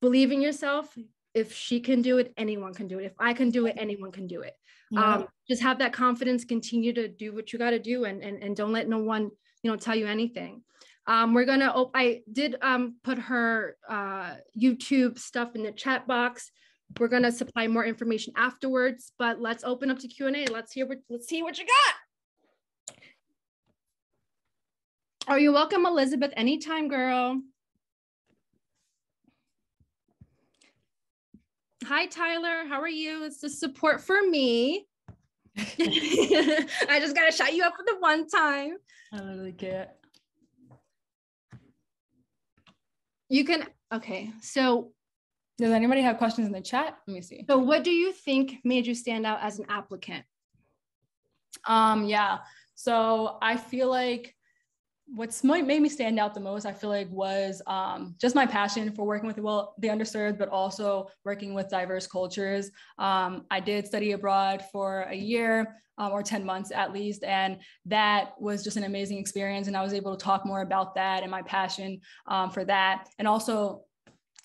believe in yourself. If she can do it, anyone can do it. If I can do it, anyone can do it yeah. um, just have that confidence continue to do what you got to do and, and and don't let no one you know tell you anything. Um, we're gonna oh, i did um, put her uh, youtube stuff in the chat box. We're gonna supply more information afterwards but let's open up to q&a let's hear what let's see what you got. Are you welcome elizabeth anytime girl Hi, Tyler. How are you? It's the support for me. I just gotta shout you up for the one time. I literally can't. You can okay. So does anybody have questions in the chat? Let me see. So what do you think made you stand out as an applicant? Um, yeah. So I feel like what's made me stand out the most i feel like was um, just my passion for working with well the underserved but also working with diverse cultures. Um, i did study abroad for a year um, or 10 months at least and that was just an amazing experience and i was able to talk more about that and my passion um, for that. And also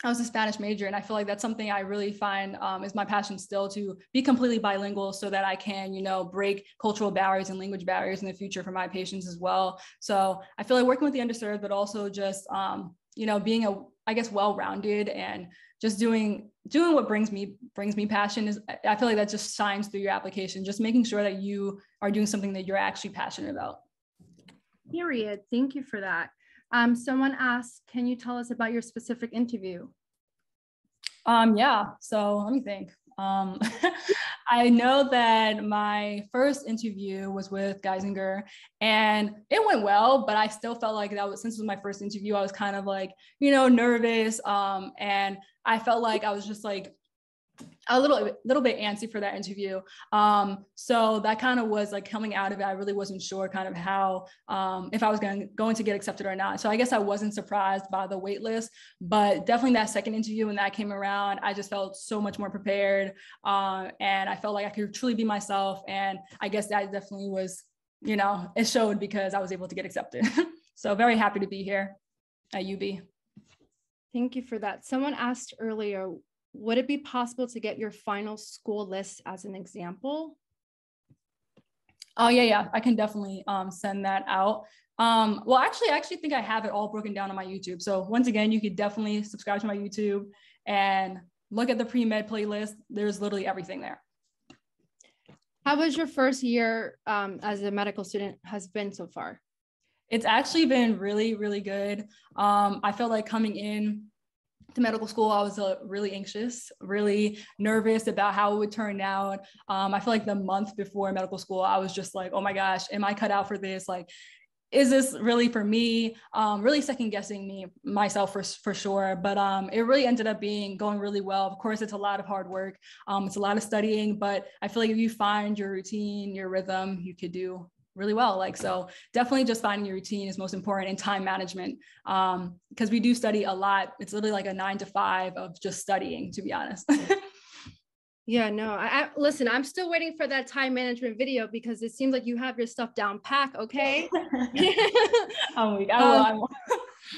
I was a Spanish major, and I feel like that's something I really find um, is my passion still to be completely bilingual, so that I can, you know, break cultural barriers and language barriers in the future for my patients as well. So I feel like working with the underserved, but also just, um, you know, being a, I guess, well-rounded and just doing doing what brings me brings me passion is. I feel like that just shines through your application. Just making sure that you are doing something that you're actually passionate about. Period. Thank you for that. Um, someone asked, can you tell us about your specific interview? Um, yeah, so let me think. Um, I know that my first interview was with Geisinger and it went well, but I still felt like that was, since it was my first interview, I was kind of like, you know, nervous. Um, and I felt like I was just like, a little little bit antsy for that interview. Um, so that kind of was like coming out of it. I really wasn't sure kind of how um, if I was going going to get accepted or not. So I guess I wasn't surprised by the wait list, but definitely that second interview when that came around, I just felt so much more prepared, uh, and I felt like I could truly be myself. And I guess that definitely was, you know, it showed because I was able to get accepted. so very happy to be here at UB. Thank you for that. Someone asked earlier, would it be possible to get your final school list as an example? Oh yeah, yeah, I can definitely um, send that out. Um, well, actually, I actually think I have it all broken down on my YouTube. So once again, you could definitely subscribe to my YouTube and look at the pre-med playlist. There's literally everything there. How was your first year um, as a medical student has been so far? It's actually been really, really good. Um, I felt like coming in to medical school, I was uh, really anxious, really nervous about how it would turn out. Um, I feel like the month before medical school, I was just like, oh my gosh, am I cut out for this? Like, is this really for me? Um, really second guessing me myself for, for sure. But um, it really ended up being going really well. Of course, it's a lot of hard work. Um, it's a lot of studying, but I feel like if you find your routine, your rhythm, you could do really well. Like, so definitely just finding your routine is most important and time management. Um, because we do study a lot. It's literally like a nine to five of just studying, to be honest. yeah, no, I, I, listen, I'm still waiting for that time management video because it seems like you have your stuff down pack. Okay. I'm weak. I will, um,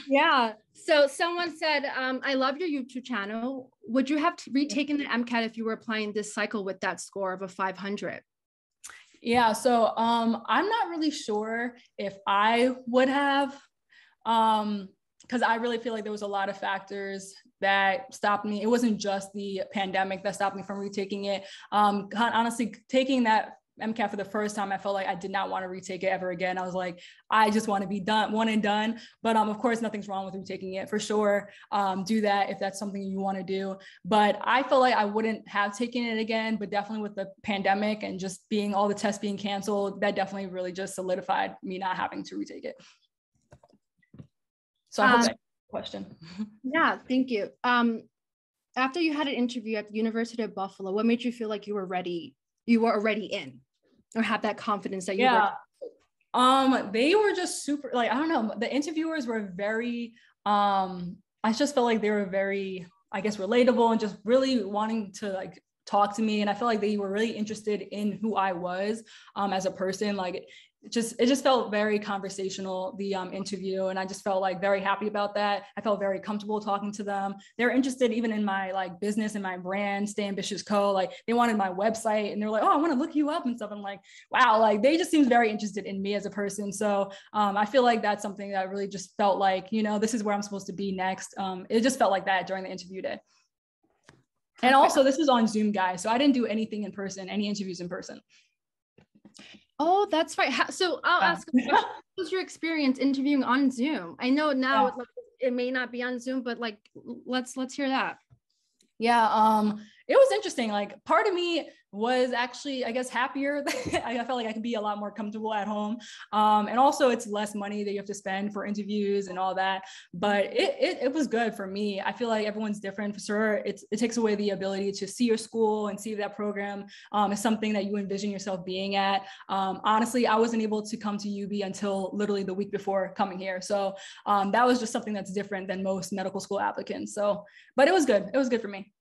yeah. So someone said, um, I love your YouTube channel. Would you have retaken the MCAT if you were applying this cycle with that score of a 500? Yeah, so um, I'm not really sure if I would have, um, because I really feel like there was a lot of factors that stopped me. It wasn't just the pandemic that stopped me from retaking it. Um, honestly, taking that MCAT for the first time, I felt like I did not want to retake it ever again. I was like, I just want to be done, one and done. But um, of course, nothing's wrong with retaking it for sure. Um, do that if that's something you want to do. But I felt like I wouldn't have taken it again. But definitely with the pandemic and just being all the tests being canceled, that definitely really just solidified me not having to retake it. So I hope um, that question. Yeah, thank you. Um, after you had an interview at the University of Buffalo, what made you feel like you were ready? You were already in or have that confidence that you yeah. Were- um, they were just super like I don't know. The interviewers were very um I just felt like they were very, I guess, relatable and just really wanting to like talk to me and i felt like they were really interested in who i was um, as a person like just it just felt very conversational the um, interview and i just felt like very happy about that. I felt very comfortable talking to them. They're interested even in my like business and my brand stay ambitious co. Like they wanted my website and they're like oh i want to look you up and stuff. I'm like wow. Like they just seems very interested in me as a person. So um, i feel like that's something that really just felt like you know this is where i'm supposed to be next. Um, it just felt like that during the interview day. And also this was on zoom guys so i didn't do anything in person any interviews in person Oh, that's right. So I'll yeah. ask, what was your experience interviewing on Zoom? I know now yeah. it may not be on Zoom, but like, let's let's hear that. Yeah, um, it was interesting. Like, part of me was actually, I guess, happier. I felt like I could be a lot more comfortable at home. Um, and also it's less money that you have to spend for interviews and all that. But it, it, it was good for me. I feel like everyone's different for sure. It's, it takes away the ability to see your school and see if that program um, is something that you envision yourself being at. Um, honestly, I wasn't able to come to UB until literally the week before coming here. So um, that was just something that's different than most medical school applicants. So, but it was good. It was good for me.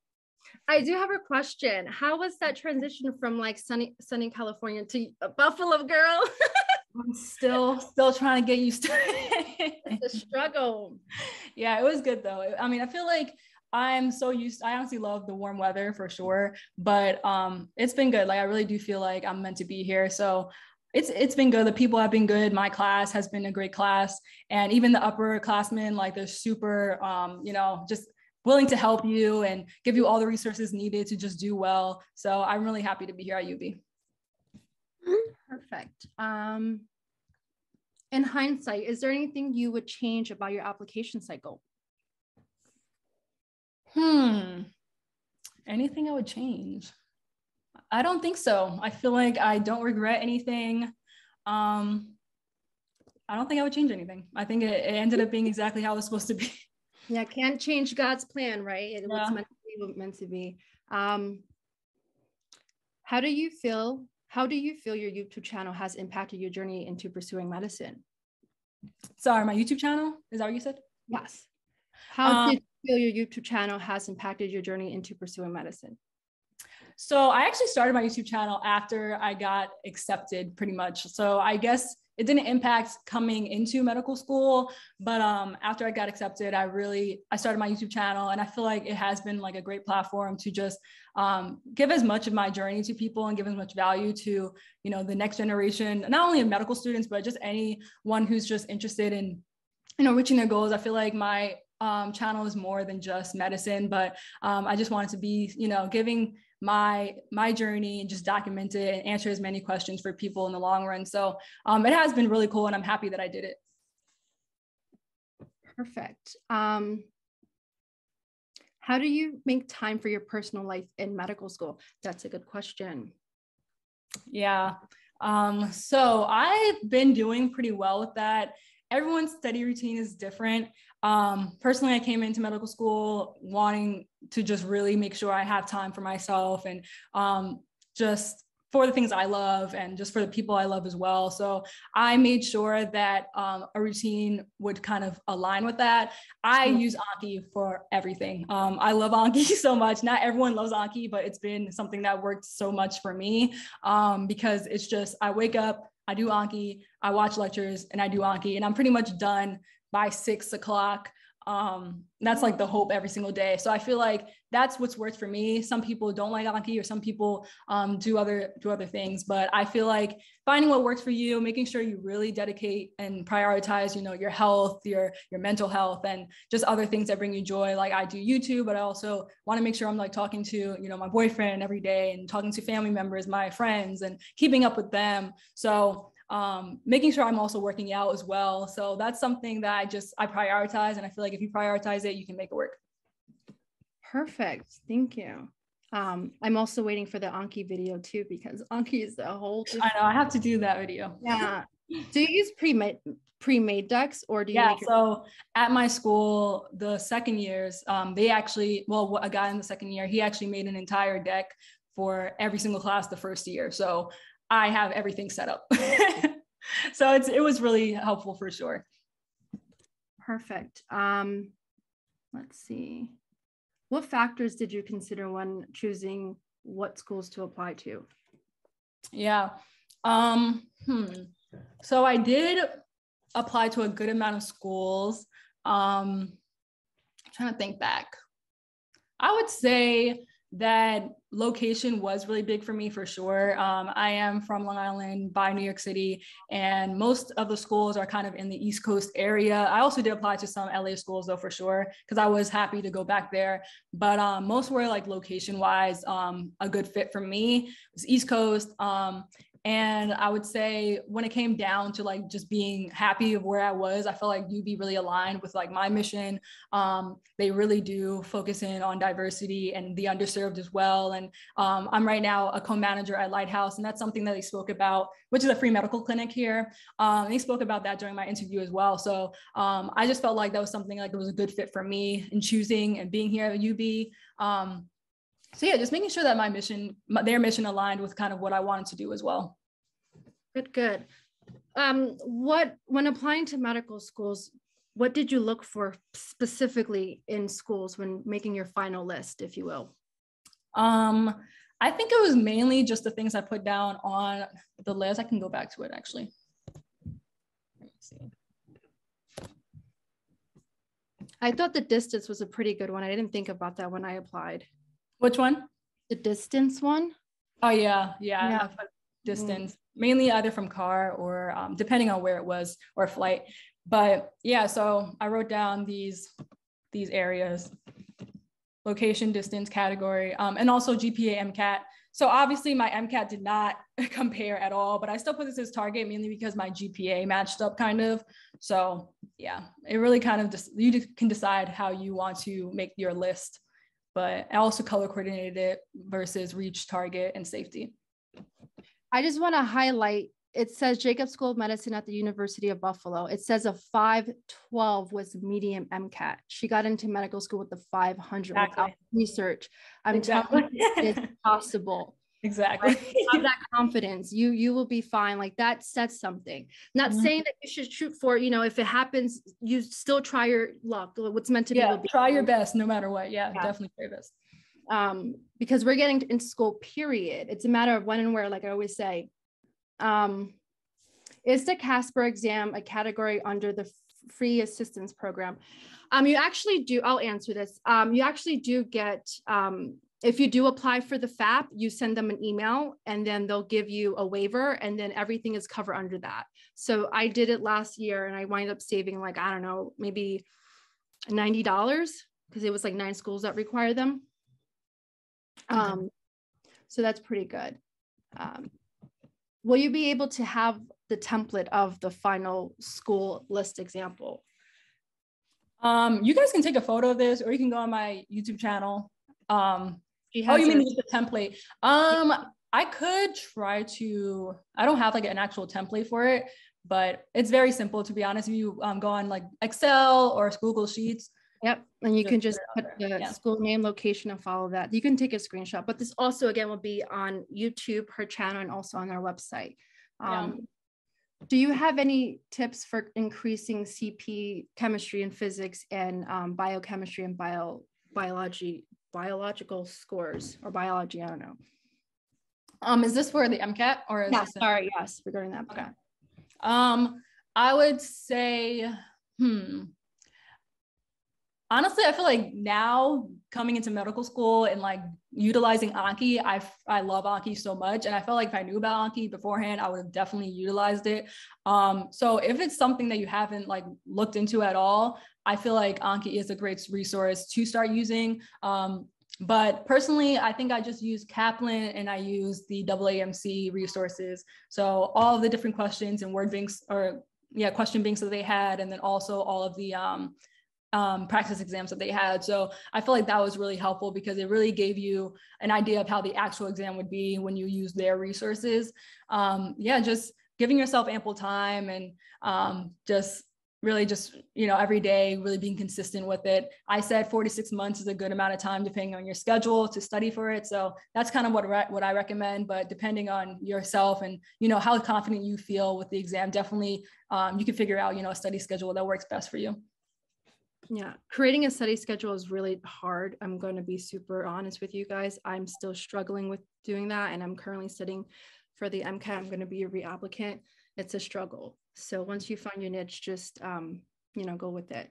I do have a question. How was that transition from like sunny sunny California to a Buffalo girl? I'm still still trying to get used to it. it's a struggle. Yeah, it was good though. I mean, I feel like I'm so used. I honestly love the warm weather for sure, but um, it's been good. Like I really do feel like I'm meant to be here. So it's it's been good. The people have been good. My class has been a great class, and even the upperclassmen, like they're super, um, you know, just willing to help you and give you all the resources needed to just do well. So I'm really happy to be here at UB. Perfect. Um, in hindsight, is there anything you would change about your application cycle? Hmm. Anything I would change? I don't think so. I feel like I don't regret anything. Um, I don't think I would change anything. I think it, it ended up being exactly how it was supposed to be. Yeah, can't change God's plan, right? It yeah. was meant to be meant to be. Um, How do you feel? How do you feel your YouTube channel has impacted your journey into pursuing medicine? Sorry, my YouTube channel? Is that what you said? Yes. How Um, did you feel your YouTube channel has impacted your journey into pursuing medicine? So I actually started my YouTube channel after I got accepted pretty much. So I guess it didn't impact coming into medical school, but um, after I got accepted, I really I started my YouTube channel, and I feel like it has been like a great platform to just um, give as much of my journey to people and give as much value to you know the next generation, not only of medical students, but just anyone who's just interested in you know reaching their goals. I feel like my um, channel is more than just medicine, but um, I just wanted to be you know giving my my journey and just document it and answer as many questions for people in the long run. So um, it has been really cool, and I'm happy that I did it. Perfect. Um, how do you make time for your personal life in medical school? That's a good question. Yeah. Um, so I've been doing pretty well with that. Everyone's study routine is different. Um, personally, I came into medical school wanting to just really make sure I have time for myself and um, just for the things I love and just for the people I love as well. So I made sure that um, a routine would kind of align with that. I Mhm. use Anki for everything. Um, I love Anki so much. Not everyone loves Anki, but it's been something that worked so much for me um, because it's just I wake up, I do Anki, I watch lectures, and I do Anki, and I'm pretty much done by six o'clock. Um, that's like the hope every single day. So I feel like that's what's worked for me. Some people don't like Anki, or some people um, do other do other things. But I feel like finding what works for you, making sure you really dedicate and prioritize, you know, your health, your your mental health, and just other things that bring you joy. Like I do YouTube, but I also want to make sure I'm like talking to you know my boyfriend every day and talking to family members, my friends, and keeping up with them. So um, making sure I'm also working out as well. So that's something that I just I prioritize, and I feel like if you prioritize it, you can make it work. Perfect. Thank you. Um, I'm also waiting for the Anki video too because Anki is a whole. I know I have to do that video. Yeah. Do you use pre-made pre-made decks or do you Yeah. make your So at my school, the second years, um, they actually, well, a guy in the second year, he actually made an entire deck for every single class the first year. So I have everything set up. so it's it was really helpful for sure. perfect? Um, let's see. What factors did you consider when choosing what schools to apply to? Yeah. Um, hmm. So I did apply to a good amount of schools. Um, I'm trying to think back. I would say that location was really big for me for sure. Um, I am from Long Island by New York City, and most of the schools are kind of in the East Coast area. I also did apply to some LA schools though for sure, because I was happy to go back there. But um, most were like location wise, um, a good fit for me. It was East Coast. And I would say when it came down to like just being happy of where I was, I felt like UB really aligned with like my mission. Um, they really do focus in on diversity and the underserved as well. And um, I'm right now a co-manager at Lighthouse, and that's something that they spoke about, which is a free medical clinic here. Um, they spoke about that during my interview as well. So um, I just felt like that was something like it was a good fit for me in choosing and being here at UB. So yeah, just making sure that my mission, my, their mission aligned with kind of what I wanted to do as well. Good, good. Um, what when applying to medical schools, what did you look for specifically in schools when making your final list, if you will? Um, I think it was mainly just the things I put down on the list. I can go back to it actually. Let me see. I thought the distance was a pretty good one. I didn't think about that when I applied. Which one? The distance one. Oh yeah, yeah. Yeah. Put Distance, mainly either from car or um, depending on where it was or flight. But yeah, so I wrote down these these areas: location, distance, category, um, and also GPA, MCAT. So obviously my MCAT did not compare at all, but I still put this as target mainly because my GPA matched up kind of. So yeah, it really kind of just you can decide how you want to make your list. But I also color coordinated it versus reach, target, and safety. I just want to highlight. It says Jacob School of Medicine at the University of Buffalo. It says a 512 was medium MCAT. She got into medical school with the 500 without research. I'm Exactly. telling you, it's possible. Exactly. Have that confidence. You you will be fine. Like that sets something. Not mm-hmm. saying that you should shoot for you know if it happens you still try your luck. What's meant to be. yeah, be try your best no matter what. Yeah, yeah. definitely try your best. Um because we're getting into school period. It's a matter of when and where like i always say. Um is the casper exam a category under the fee assistance program? Um you actually do i'll answer this. Um you actually do get um if you do apply for the FAP, you send them an email and then they'll give you a waiver and then everything is covered under that. So I did it last year and I wind up saving like, I don't know, maybe $90 because it was like nine schools that require them. Um, so that's pretty good. Um, will you be able to have the template of the final school list example? Um, you guys can take a photo of this or you can go on my YouTube channel. Um, oh, you mean the template? Um, I could try to. I don't have like an actual template for it, but it's very simple to be honest. If you um, go on like Excel or Google Sheets. Yep, and you can just put the yeah. school name, location, and follow that. You can take a screenshot, but this also again will be on YouTube, her channel, and also on our website. Um, yeah. Do you have any tips for increasing CP chemistry and physics and um, biochemistry and bio biology biological scores or biology. I don't know. Um, is this for the MCAT or? Is yeah, sorry. Yes, regarding that. Okay. Um, I would say, hmm. Honestly, I feel like now coming into medical school and like utilizing Anki, I I love Anki so much, and I felt like if I knew about Anki beforehand, I would have definitely utilized it. Um, so if it's something that you haven't like looked into at all, I feel like Anki is a great resource to start using. Um, but personally, I think I just use Kaplan and I use the AAMC resources. So all of the different questions and word banks or yeah, question banks that they had, and then also all of the um, um, practice exams that they had. So I feel like that was really helpful because it really gave you an idea of how the actual exam would be when you use their resources. Um, yeah, just giving yourself ample time and um, just really just you know every day really being consistent with it. I said 46 months is a good amount of time depending on your schedule to study for it. So that's kind of what what i recommend but depending on yourself and you know how confident you feel with the exam definitely um, you can figure out you know a study schedule that works best for you. Yeah. Creating a study schedule is really hard. I'm going to be super honest with you guys. I'm still struggling with doing that and i'm currently studying for the mcat i'm going to be a reapplicant. It's a struggle so once you find your niche, just um, you know, go with it.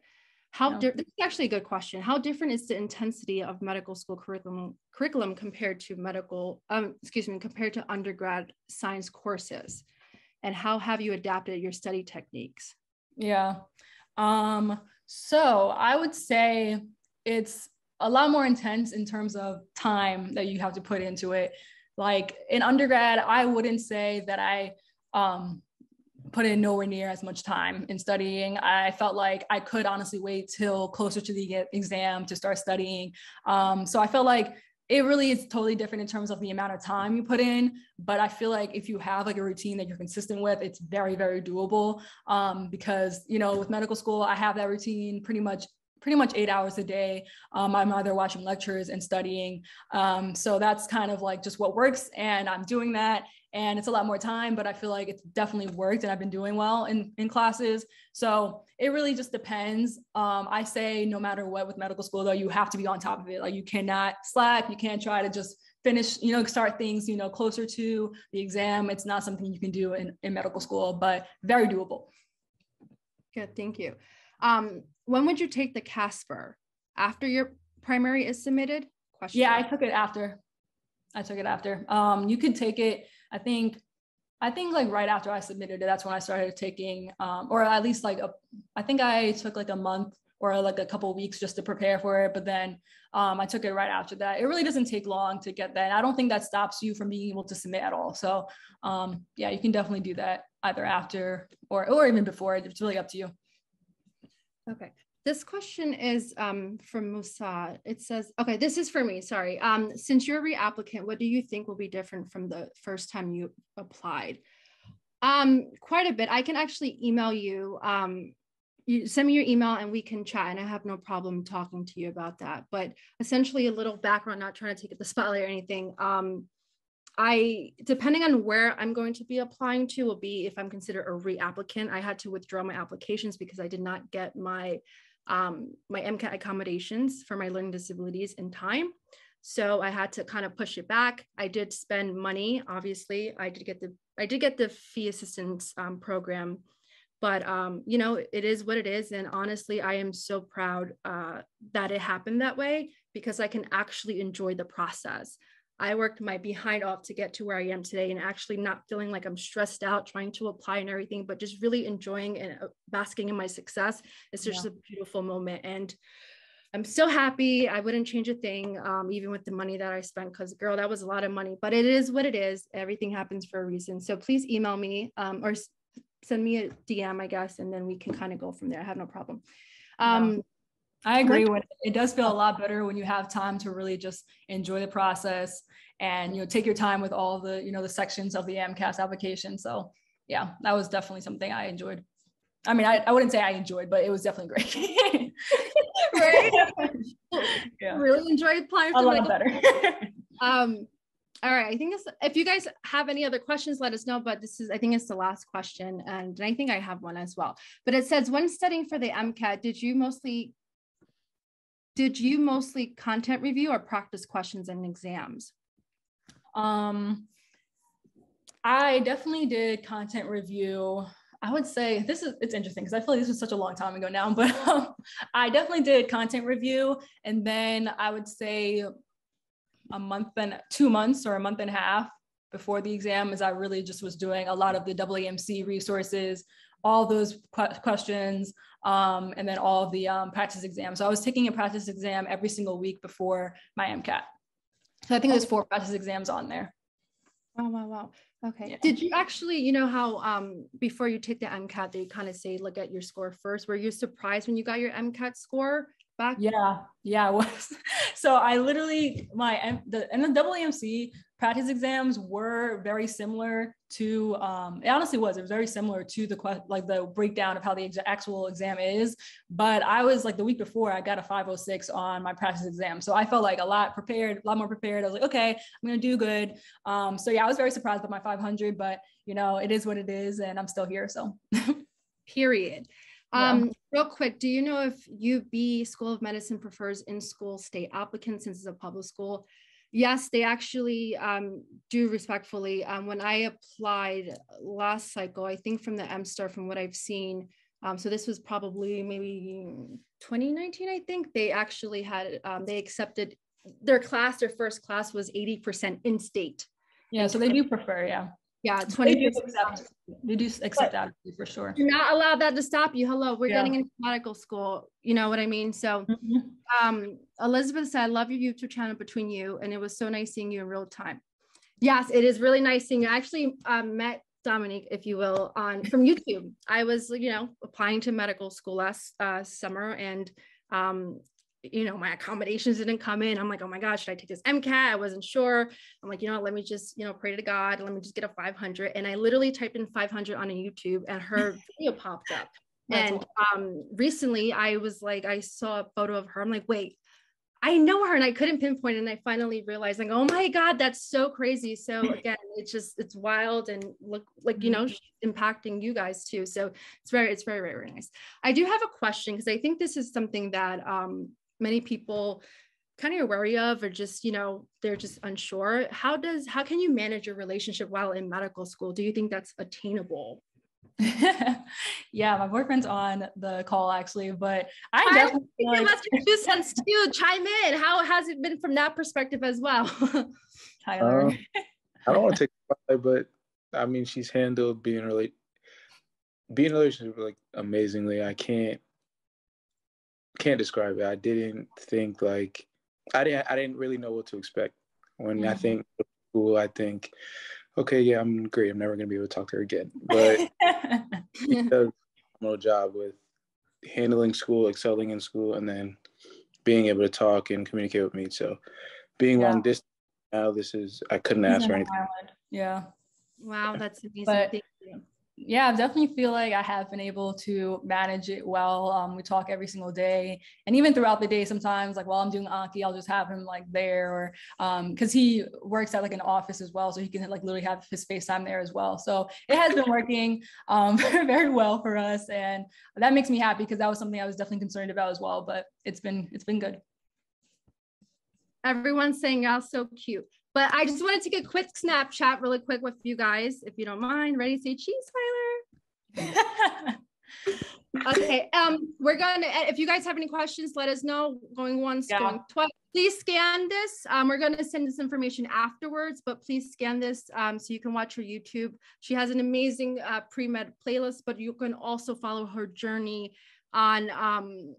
How no. di- this is actually a good question. How different is the intensity of medical school curriculum curriculum compared to medical um, excuse me, compared to undergrad science courses? And how have you adapted your study techniques? Yeah. Um, so I would say it's a lot more intense in terms of time that you have to put into it. Like in undergrad, I wouldn't say that I um, put in nowhere near as much time in studying. I felt like I could honestly wait till closer to the exam to start studying. Um, so I felt like it really is totally different in terms of the amount of time you put in but i feel like if you have like a routine that you're consistent with it's very very doable um, because you know with medical school i have that routine pretty much pretty much eight hours a day. Um, I'm either watching lectures and studying. Um, so that's kind of like just what works. And I'm doing that. And it's a lot more time, but I feel like it's definitely worked and I've been doing well in, in classes. So it really just depends. Um, I say no matter what with medical school, though, you have to be on top of it. Like you cannot slack. You can't try to just finish, you know, start things, you know, closer to the exam. It's not something you can do in, in medical school, but very doable. Good, thank you. Um, when would you take the Casper? After your primary is submitted? Question. Yeah, I took it after. I took it after. Um, you can take it, I think, I think like right after I submitted it, that's when I started taking, um, or at least like a, I think I took like a month or like a couple weeks just to prepare for it. But then um, I took it right after that. It really doesn't take long to get that. And I don't think that stops you from being able to submit at all. So um, yeah, you can definitely do that either after or or even before. It's really up to you. Okay. This question is um, from Musa. It says, okay, this is for me, sorry. Um, since you're a reapplicant, what do you think will be different from the first time you applied? Um, quite a bit. I can actually email you. Um, you send me your email and we can chat and I have no problem talking to you about that. But essentially a little background, not trying to take the spotlight or anything. Um, I, depending on where I'm going to be applying to, will be if I'm considered a reapplicant. I had to withdraw my applications because I did not get my um, my MCAT accommodations for my learning disabilities in time. So I had to kind of push it back. I did spend money, obviously. I did get the I did get the fee assistance um, program, but um, you know it is what it is. And honestly, I am so proud uh, that it happened that way because I can actually enjoy the process. I worked my behind off to get to where I am today and actually not feeling like I'm stressed out trying to apply and everything, but just really enjoying and uh, basking in my success. It's just yeah. a beautiful moment. And I'm so happy. I wouldn't change a thing, um, even with the money that I spent, because girl, that was a lot of money, but it is what it is. Everything happens for a reason. So please email me um, or send me a DM, I guess, and then we can kind of go from there. I have no problem. Um, I agree. When it it. does feel a lot better when you have time to really just enjoy the process and you know take your time with all the you know the sections of the AMCAS application. So yeah, that was definitely something I enjoyed. I mean, I, I wouldn't say I enjoyed, but it was definitely great. right? yeah. Really enjoyed applying. A lot better. um, all right. I think if you guys have any other questions, let us know. But this is, I think it's the last question. And I think I have one as well. But it says, when studying for the MCAT, did you mostly did you mostly content review or practice questions and exams? Um, I definitely did content review. I would say this is it's interesting because I feel like this was such a long time ago now, but um, I definitely did content review, and then I would say a month and two months or a month and a half before the exam, is I really just was doing a lot of the AAMC resources, all those questions, um, and then all the um, practice exams. So I was taking a practice exam every single week before my MCAT. So I think there's four practice exams on there. Wow, wow, wow. Okay. Yeah. Did you actually, you know how um, before you take the MCAT, they kind of say, look at your score first. Were you surprised when you got your MCAT score back? Yeah, yeah, I was. so I literally, my, the, and the AAMC practice exams were very similar to um, it honestly was it was very similar to the like the breakdown of how the ex- actual exam is. But i was like the week before i got a 506 on my practice exam. So i felt like a lot prepared a lot more prepared. I was like okay i'm gonna do good. Um, so yeah i was very surprised by my 500 but you know it is what it is and i'm still here so. Period. Um, real quick, do you know if UB School of Medicine prefers in-school state applicants since it's a public school? Yes, they actually um, do respectfully. Um, when I applied last cycle, I think from the MSAR, from what I've seen, um, so this was probably maybe 2019, I think, they actually had, um, they accepted their class, their first class was 80% in state. Yeah, so they do prefer, yeah. Yeah, 20 they do accept, they do accept that for sure. Do not allow that to stop you. Hello, we're yeah. getting into medical school. You know what I mean? So mm-hmm. um, Elizabeth said, I love your YouTube channel between you. And it was so nice seeing you in real time. Yes, it is really nice seeing you. I actually um, met Dominique, if you will, on from YouTube. I was, you know, applying to medical school last uh, summer and um, you know, my accommodations didn't come in. I'm like, oh my gosh, should I take this MCAT? I wasn't sure. I'm like, you know, let me just, you know, pray to God. Let me just get a 500. And I literally typed in 500 on a YouTube and her video popped up. and um, recently I was like, I saw a photo of her. I'm like, wait, I know her and I couldn't pinpoint it. And I finally realized like, oh my God, that's so crazy. So again, it's just, it's wild and look like, you know, mm-hmm. impacting you guys too. So it's very, it's very, very, very nice. I do have a question because I think this is something that um, many people kind of are wary of or just you know they're just unsure. How does how can you manage your relationship while in medical school? Do you think that's attainable? Yeah my boyfriend's on the call actually but i definitely I, like- your two cents too. Chime in. How has it been from that perspective as well? Tyler. Um, i don't want to take but i mean she's handled being really being in a relationship like amazingly. I can't can't describe it. I didn't think like I didn't I didn't really know what to expect. When mm-hmm. I think school, I think, okay, yeah, I'm great. I'm never gonna be able to talk to her again. But she does a job with handling school, excelling in school, and then being able to talk and communicate with me. So being yeah. long distance now, this is I couldn't ask for anything. Yeah. Wow, that's amazing. But, yeah, I definitely feel like I have been able to manage it well. Um, we talk every single day, and even throughout the day, sometimes like while I'm doing Anki, I'll just have him like there, or um, because he works at like an office as well, so he can like literally have his FaceTime there as well. So it has been working um, very well for us, and that makes me happy because that was something I was definitely concerned about as well. But it's been it's been good. Everyone's saying y'all so cute. But I just wanted to take a quick Snapchat really quick with you guys, if you don't mind. Ready? Say cheese, Tyler. okay. Um, we're gonna if you guys have any questions, let us know. Going once, yeah. going twice. Please scan this. Um, we're gonna send this information afterwards, but please scan this um, so you can watch her YouTube. She has an amazing uh, pre-med playlist, but you can also follow her journey on um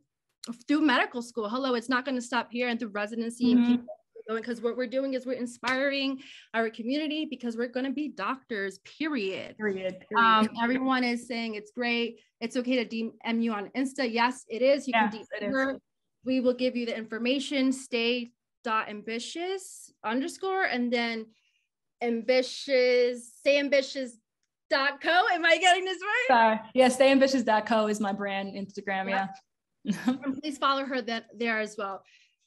through medical school. Hello, it's not going to stop here and through residency mm-hmm. and keep going because what we're doing is we're inspiring our community because we're going to be doctors period. period period. Um, everyone is saying it's great it's okay to dm you on insta. Yes it is you yes, can DM her. We will give you the information stay dot ambitious underscore and then ambitious stay ambitious dot co. Am i getting this right? Sorry. yeah stay ambitious dot co is my brand instagram yeah, yeah. please follow her that there as well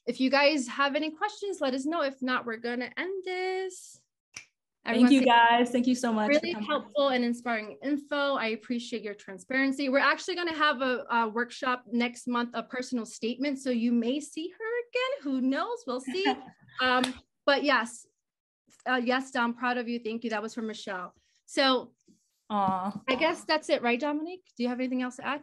if you guys have any questions, let us know. If not, we're going to end this. Everyone Thank you guys. Thank you so much. Really helpful and inspiring info. I appreciate your transparency. We're actually going to have a, a, workshop next month, a personal statement. So you may see her again. Who knows? We'll see. um, but yes, uh, yes, I'm proud of you. Thank you. That was from Michelle. So Aww. I guess that's it, right, Dominique? Do you have anything else to add?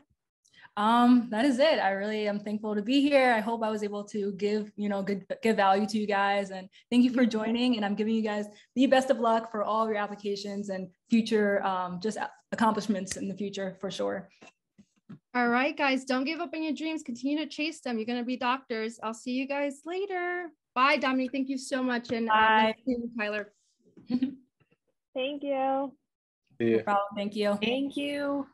Um, that is it. I really am thankful to be here. I hope I was able to give, you know, good give value to you guys. And thank you for joining. And I'm giving you guys the best of luck for all of your applications and future um, just accomplishments in the future for sure. All right, guys, don't give up on your dreams. Continue to chase them. You're going to be doctors. I'll see you guys later. Bye, Dominique. Thank you so much. And Bye. Uh, Tyler. Thank you. Yeah. No problem. Thank you. Thank you.